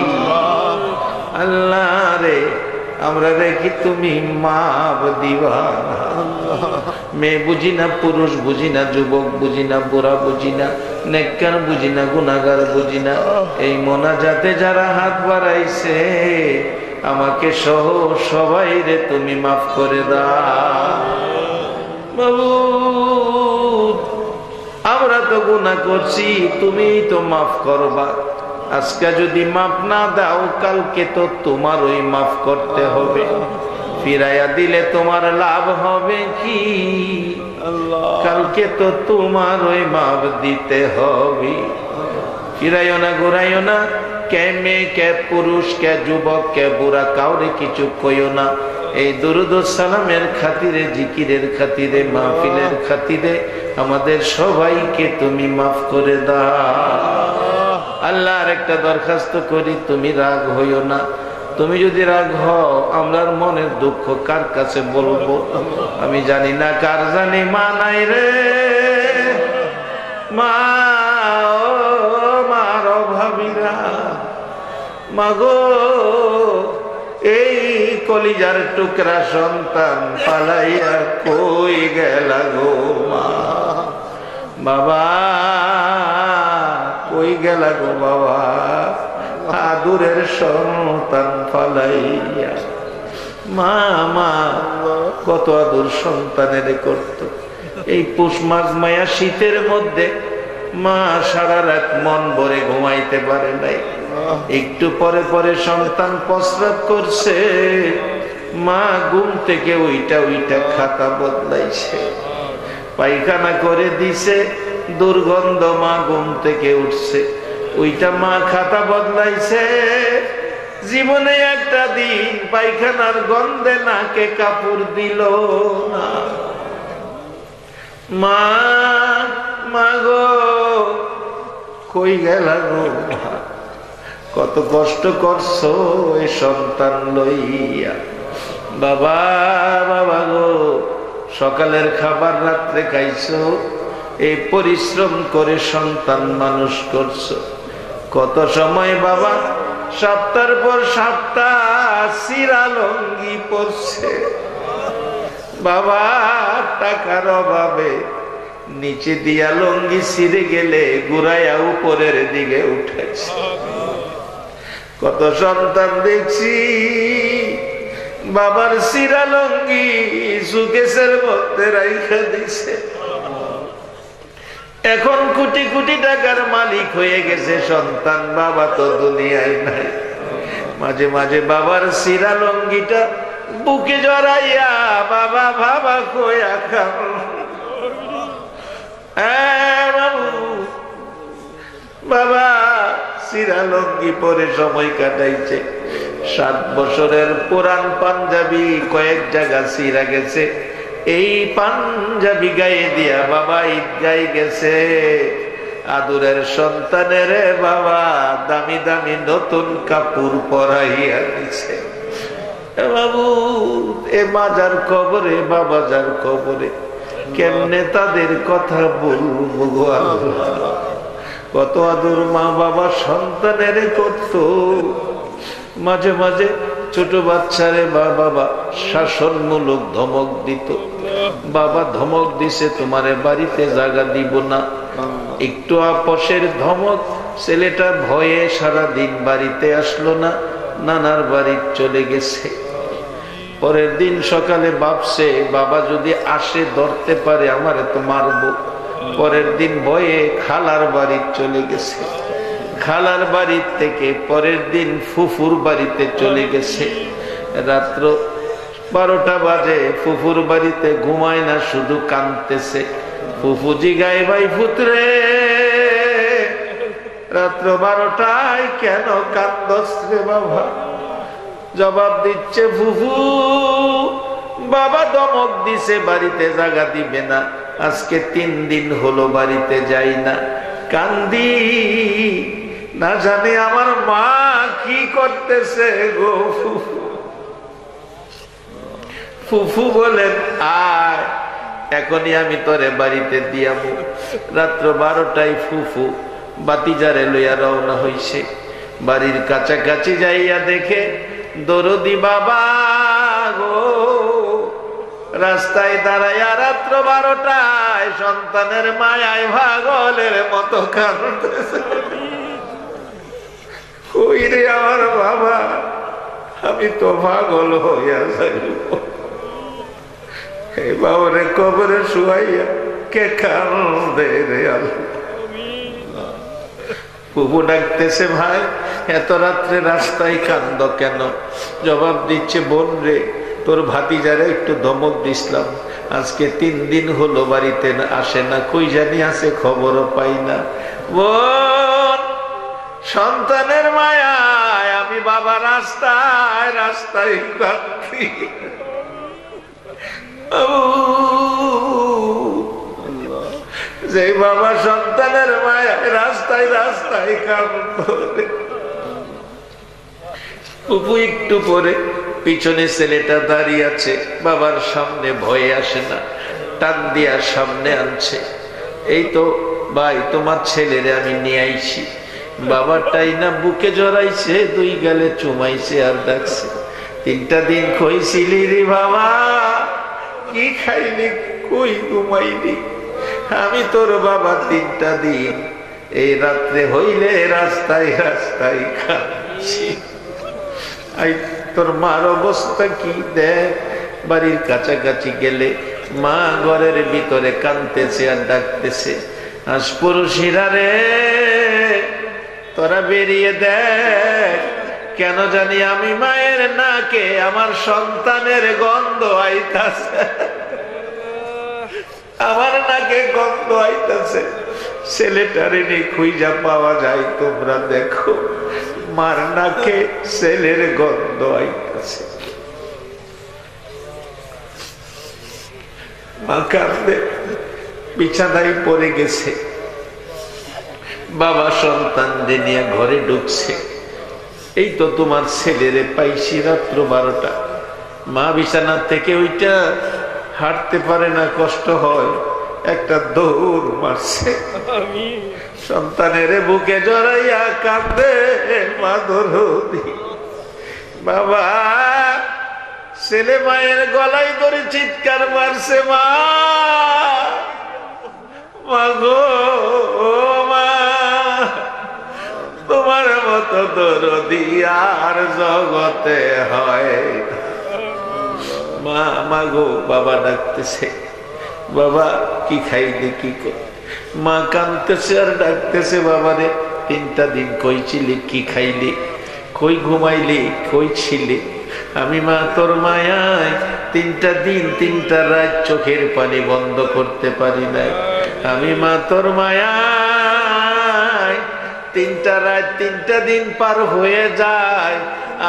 আল্লাহ রে, আমরা দেখি তুমি মাপ দিবা। মেয়ে বুঝি না, পুরুষ বুঝি না, যুবক বুঝি না, বুড়া বুঝি না, নেককার বুঝি না গুনাগার বুঝি না। এই মোনা যাতে যারা হাত বাড়াইছে আমাকে সহ সবাই রে তুমি মাফ করে দাও। আমরা তো গুণা করছি তুমি তো মাফ করবা। আজকে যদি মাফ না দাও কালকে তো তোমার ওই মাফ করতে হবে। ফিরাইয়া দিলে তোমার লাভ হবে কি? কালকে তো তোমার ওই মাফ দিতে হবে। ফিরাইও না ঘুরাইও না কে মেয়ে, কে পুরুষ, কে যুবক, কে বুড়া, কাউরে কিছু কইও না। এই দুরুদ সালামের খাতিরে, জিকিরের খাতিরে, মাহফিলের খাতিরে আমাদের সবাইকে তুমি মাফ করে দাও। আল্লাহর একটা দরখাস্ত করি, তুমি রাগ হইও না। তুমি যদি রাগ হও, আমরার মনের দুঃখ কার কাছে বলব? আমি জানি না কার জানি মা নাই রে। মা মাগো, এই কলিজার টুকরা সন্তান পালাইয়া কই গেল গো মা? বাবা, কই গেল গো বাবা? আদুরের সন্তান পালাইয়া। মা মা, কত আদুর সন্তানের করত। এই পুষ মাঘ মায়া শীতের মধ্যে মা সারা রাত মন ভরে ঘুমাইতে পারে নাই। একটু পরে পরে সন্তান প্রস্রাব করছে। মা ঘুম থেকে ওইটা ওইটা খাতা বদলাইছে। পায়খানা করে দিছে, দুর্গন্ধ মা ঘুম থেকে উঠছে। ওইটা মা খাতা বদলাইছে। জীবনে একটা দিন পায়খানার গন্ধে নাকে কাপড় দিল না। মা মা গো, কই গেল গো? কত কষ্ট করছ এই সন্তান লইয়া। বাবা বাবা গো, সকালের খাবার রাত্রে খাইছো এই পরিশ্রম করে সন্তান মানুষ করছ। কত সময় বাবা, সপ্তাহের পর সপ্তাহ সিরা লঙ্গি পড়ছে বাবা, টাকার অভাবে নিচে দিয়া লঙ্গি ছিঁড়ে গেলে গুড়াইয়া উপরের দিকে উঠেছে। কত সন্তান দেখছি বাবার সিরা লঙ্গি সুকেশের মধ্যে রাইখা দিছে। এখন কোটি কোটি টাকার মালিক হয়ে গেছে সন্তান বাবা তো দুনিয়ায় নাই। মাঝে মাঝে বাবার সিরা লঙ্গিটা বুকে জড়াইয়া বাবা বাবা কয়া হ্যাঁ, বাবু সিরা লঙ্গি পরে সময় কাটাইছে। সাত বছরের পুরান পাঞ্জাবি কয়েক জায়গা সিরা গেছে। এই পাঞ্জাবি গায়ে দিয়া বাবা গেছে। আদুরের সন্তানের বাবা দামি দামি নতুন কাপড় পরাইয়া দিছে। বাবু, এ মাজার কবরে বাবাজার কবরে, কেমনে তাদের কথা বলব আল্লাহ? কত আদুর মা বাবা সন্তানের করত মাঝে মাঝে ছোট বাচ্চারে বা বাবা শাসনমূলক ধমক দিত। বাবা ধমক দিছে, তোমারে বাড়িতে জায়গা দিব না। একটু আপসের ধমক, ছেলেটা ভয়ে সারা দিন বাড়িতে আসলো না, নানার বাড়ি চলে গেছে। পরের দিন সকালে ভাবছে, বাবা যদি আসে, ধরতে পারে, আমারে তো মারবো। পরের দিন বয়ে খালার বাড়ি চলে গেছে। খালার বাড়ির থেকে পরের দিন ফুফুর বাড়িতে চলে গেছে। রাত্র বারোটা বাজে, ফুফুর বাড়িতে ঘুমায় না, শুধু কানতেছে ফুফুজি গায়ে ভাই ফুতরে, রাত্র বারোটায় কেন কান্দস রে বাবা? জবাব দিচ্ছে, ফুফু বাবা দমক দিছে, বাড়িতে জাগা দিবে না। আজকে তিন দিন হলো বাড়িতে যাই না। কান্দি, না জানি আমার মা কি করতেছে গো ফুফু। বলেন, আয়, এখনই আমি তোরে বাড়িতে দিয়াবো রাত্র বারোটায় ফুফু বাতিজারে লইয়া রওনা হইছে। বাড়ির কাছাকাছি যাইয়া দেখে, দরদি বাবা গো। রাস্তায় দাঁড়াইয়া রাত্র বারোটায় সন্তানের মায়ায় ভাগলের মতো কাঁদতেছে। কই রে আমার বাবা? আমি তো পাগল হইয়া যাইব। এই বাবরে কবরে শুয়াইয়া কে কান্দে রে পুবু ডাকতেছে, ভাই, এত রাত্রে রাস্তায় কান্দ কেন? জবাব দিচ্ছে, বোন রে তোর ভাতিজারে একটু ধমক দিছিলাম। আজকে তিন দিন হলো বাড়িতে আসে না, কই জানি আছে খবরও পাই না। সন্তানের মায়ায় আমি বাবা রাস্তায় রাস্তায় যে বাবা সন্তানের মায়ায় রাস্তায় রাস্তায় কাঁদে পুপু একটু পরে পিছনে ছেলেটা দাঁড়িয়ে আছে, বাবার সামনে ভয়ে আসে না, টান দিয়া সামনে আনছে। এই তো ভাই, তোমার ছেলেরে আমি নিয়ে আইছি। বাবারটাই না বুকে জড়াইছে, দুই গালে চুমাইছে আর ডাকছে। তিনটা দিন কইছিলি রে বাবা, কি খাইলি, কই ঘুমাইলি? আমি তোর বাবা তিনটা দিন, এই রাত্রে হইলে রাস্তায় রাস্তায় খাচ্ছি। তোর মার অবস্থা কি দেখ? বাড়ির কাছাকাছি গেলে মা ঘরের ভিতরে কানতেছে আর ডাকতেছে, আজ পুরুষিরা রে, তোরা বেরিয়ে দেখ। কেন জানি আমি মায়ের নাকে আমার সন্তানের গন্ধ আইতাছে। আমার নাকে গন্ধ আইতাছে। ছেলেটারে খুঁজা পাওয়া যায়, তোমরা দেখো। মার নাকে ছেলের গন্ধ আইতাছে। বিছানায় পড়ে গেছে। বাবা সন্তান নিয়ে ঘরে ঢুকছে। এই তো তোমার ছেলেরে পাইছি রাত্র বারোটা। মা বিছানা থেকে ওইটা হাঁটতে পারে না, কষ্ট হয়। একটা দৌড় মারছে। সন্তানের বুকে জড়াইয়া কান্দে মা দরদি বাবা, ছেলে মায়ের গলায় ধরে চিৎকার মারছে মা। গো মা, তোমার মতো দরদি আর জগতে হয় মা মা গো, বাবা ডাকতেছে। বাবা, কি খাইলে, কি কর মা কানতেছে আর ডাকতেছে, বাবারে, তিনটা দিন কই ছিলি কি খাইলি? কই ঘুমাইলি? কই ছিলি? আমি, মা, তোর মায়ায় তিনটা দিন, তিনটা রাত চোখের পানি বন্ধ করতে পারি নাই। আমি, মা, তোর মায়ায় তিনটা রাত, তিনটা দিন পার হয়ে যায়।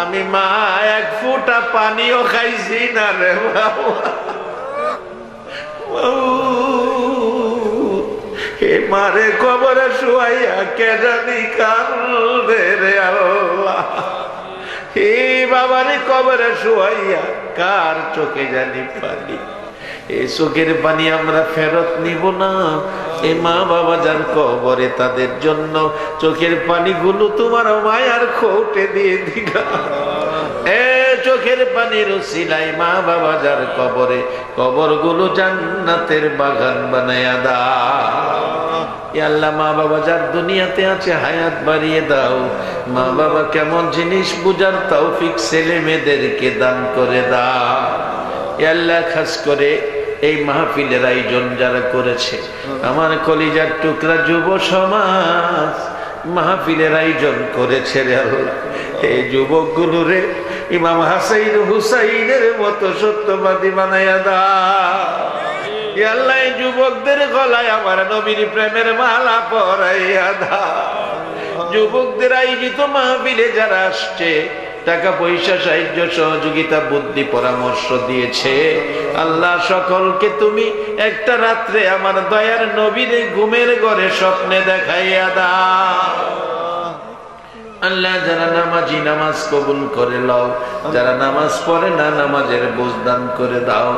আমি, মা, এক ফুটা পানিও খাইছি না রে বাবা। মারে কবরে শুয়াইয়া কে জানি কান্দে রে আল্লাহ। হে বাবারে কবরে শুয়াইয়া কার চোখে জানি পানি। এই চোখের পানি আমরা ফেরত নিব না। এ মা বাবা যার কবরে তাদের জন্য চোখের পানিগুলো তোমার মায়ার খোটে দিয়ে দিঘা এ চোখের পানির সিলাই মা বাবা যার কবরে কবরগুলো জান্নাতের বাগান বানায়া দা আল্লাহ মা বাবা যার দুনিয়াতে আছে, হায়াত বাড়িয়ে দাও। মা বাবা কেমন জিনিস বুঝার তৌফিক ছেলে মেয়েদেরকে দান করে দাও। আল্লাহ খাস করে এই মাহফিলের আয়োজন যারা করেছে, আমার কলিজার টুকরা যুব সমাজ। মাহফিলের আয়োজন করেছে রে আল্লাহ। এই যুবকগুলো রে, ইমাম হাসাইন হুসাইনের মতো সত্যবাদী বানাইয়া দা আল্লাহ যুবকদের গলায় আমার নবীর প্রেমের মালা পরাইয়া দা যুবকদের আয়োজিত মাহফিলে যারা আসছে টাকা পয়সা, সাহায্য, সহযোগিতা, বুদ্ধি, পরামর্শ দিয়েছে। আল্লাহ সকলকে তুমি একটা রাত্রে আমার দয়ার নবীরে ঘুমের ঘরে স্বপ্নে দেখাইয়া দাও। আল্লাহ যারা নামাজি, নামাজ কবুল করে লও। যারা নামাজ পড়ে না, নামাজের বুঝদান করে দাও।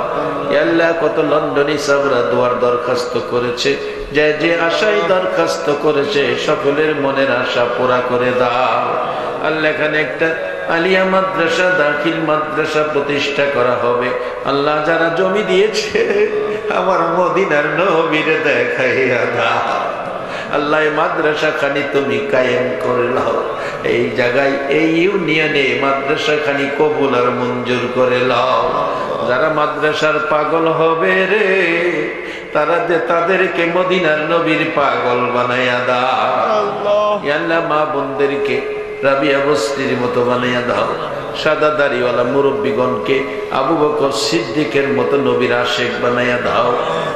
আল্লাহ কত লন্ডনী সাবরা দোয়ার দরখাস্ত করেছে। যে যে আশাই দরখাস্ত করেছে, সকলের মনের আশা পুরা করে দাও। আল্লাহ এখানে একটা আলিয়া মাদ্রাসা দাখিল মাদ্রাসা প্রতিষ্ঠা করা হবে। আল্লাহ যারা জমি দিয়েছে আমার মদিনার নবীর দেখাইয়া দাও। আল্লাহ মাদ্রাসা খানি তুমি কায়েম করে লাও এই জায়গায় এই ইউনিয়নে মাদ্রাসা খানি কবুল আর মঞ্জুর করে লাও যারা মাদ্রাসার পাগল হবে রে তারা যে তাদেরকে মদিনার নবীর পাগল বানাইয়া দাও। আল্লাহ। মা বোনদেরকে মতো বানাইয়া দাও। সাদা দাড়িওয়ালা মুরব্বীগণকে আবু বকর সিদ্দিকের মতো নবীর আশেক বানাইয়া দাও।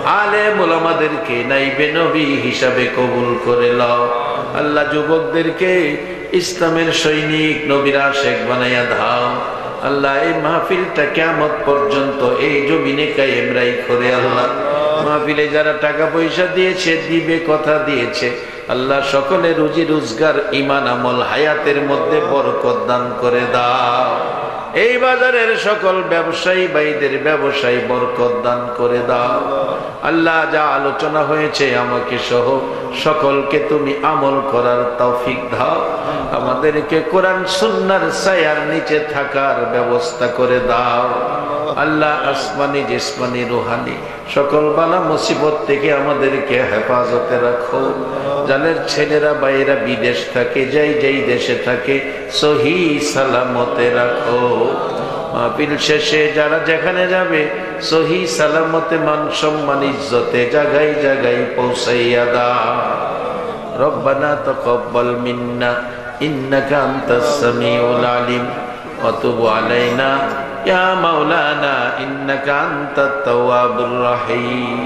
আলে মোলামাদেরকে নাইবে নবী হিসাবে কবুল করে লাও। আল্লাহ যুবকদেরকে ইসলামের সৈনিক নবীর আশেক বানাইয়া দাও। আল্লাহ, এই মাহফিলটা কেমন পর্যন্ত এই জমিনে কায়েমরাই করে আল্লাহ। মাহফিলে যারা টাকা পয়সা দিয়েছে, দিবে, কথা দিয়েছে। আল্লাহ সকলে রুজি রোজগার ইমান আমল হায়াতের মধ্যে বরকত দান করে দাও। এই বাজারের সকল ব্যবসায়ী, ভাইদের ব্যবসায়ী বরকত দান করে দাও। আল্লাহ যা আলোচনা হয়েছে আমাকে সহ সকলকে তুমি আমল করার তৌফিক দাও। আমাদেরকে কোরআন, সুন্নার ছায়ার নিচে থাকার ব্যবস্থা করে দাও। আল্লাহ আসমানি, জিসমানি, রুহানি, সকল বালা মুসিবত থেকে আমাদেরকে হেফাজতে রাখো। যাদের ছেলেরা বাইরা বিদেশ থাকে যাই যেই দেশে থাকে সহি সালামতে রাখো মাহফিল শেষে যারা যেখানে যাবে সহি সালামতে মান সম্মান ইজ্জতে জাগাই জাগাই পৌঁছাইয়া দা রব্বানা তকব্বাল মিন্না ইন্নাকা আনতাস সামিউল আলিম وتب علينا يا مولانا إنك أنت التواب الرحيم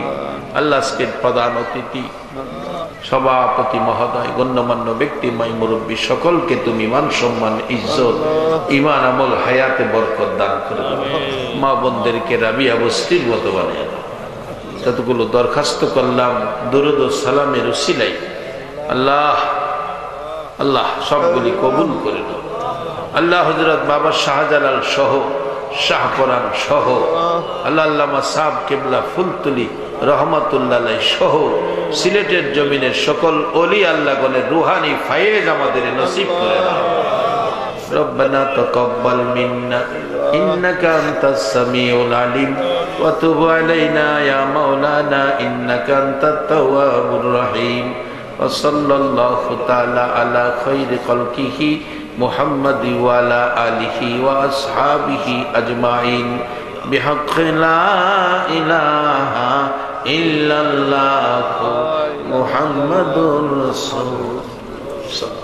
আল্লাহ আজকের প্রধান অতিথি সভাপতি মহোদয় গণ্যমান্য ব্যক্তি মাই মুরব্বী সকলকে তুমি মান সম্মান ইজ্জত ইমান আমল হায়াতে বরকত দান করে মা বোনদেরকে রাবিয়া বস্তির মতো বানিয়ে যতগুলো দরখাস্ত করলাম দুরুদ সালামের উসিলাই আল্লাহ আল্লাহ সবগুলি কবুল করে দাও আল্লাহ হজরত বাবা শাহজালাল সহ শাহ শাহপরান সহ আল্লাহ। আল্লামা সাহ কেবলা ফুলতুলি রহমতুল্লাহ সহ সিলেটের জমিনের সকল অলি আল্লাহ গণের রুহানি ফায়েজ আমাদের নসিব করে দাও ربنا تقبل منا إنك أنت السميع العليم وتب علينا يا مولانا إنك أنت التواب الرحيم وصلى الله تعالى على خير خلقه محمد وعلى آله وأصحابه أجمعين بحق لا إله إلا الله محمد رسول الله.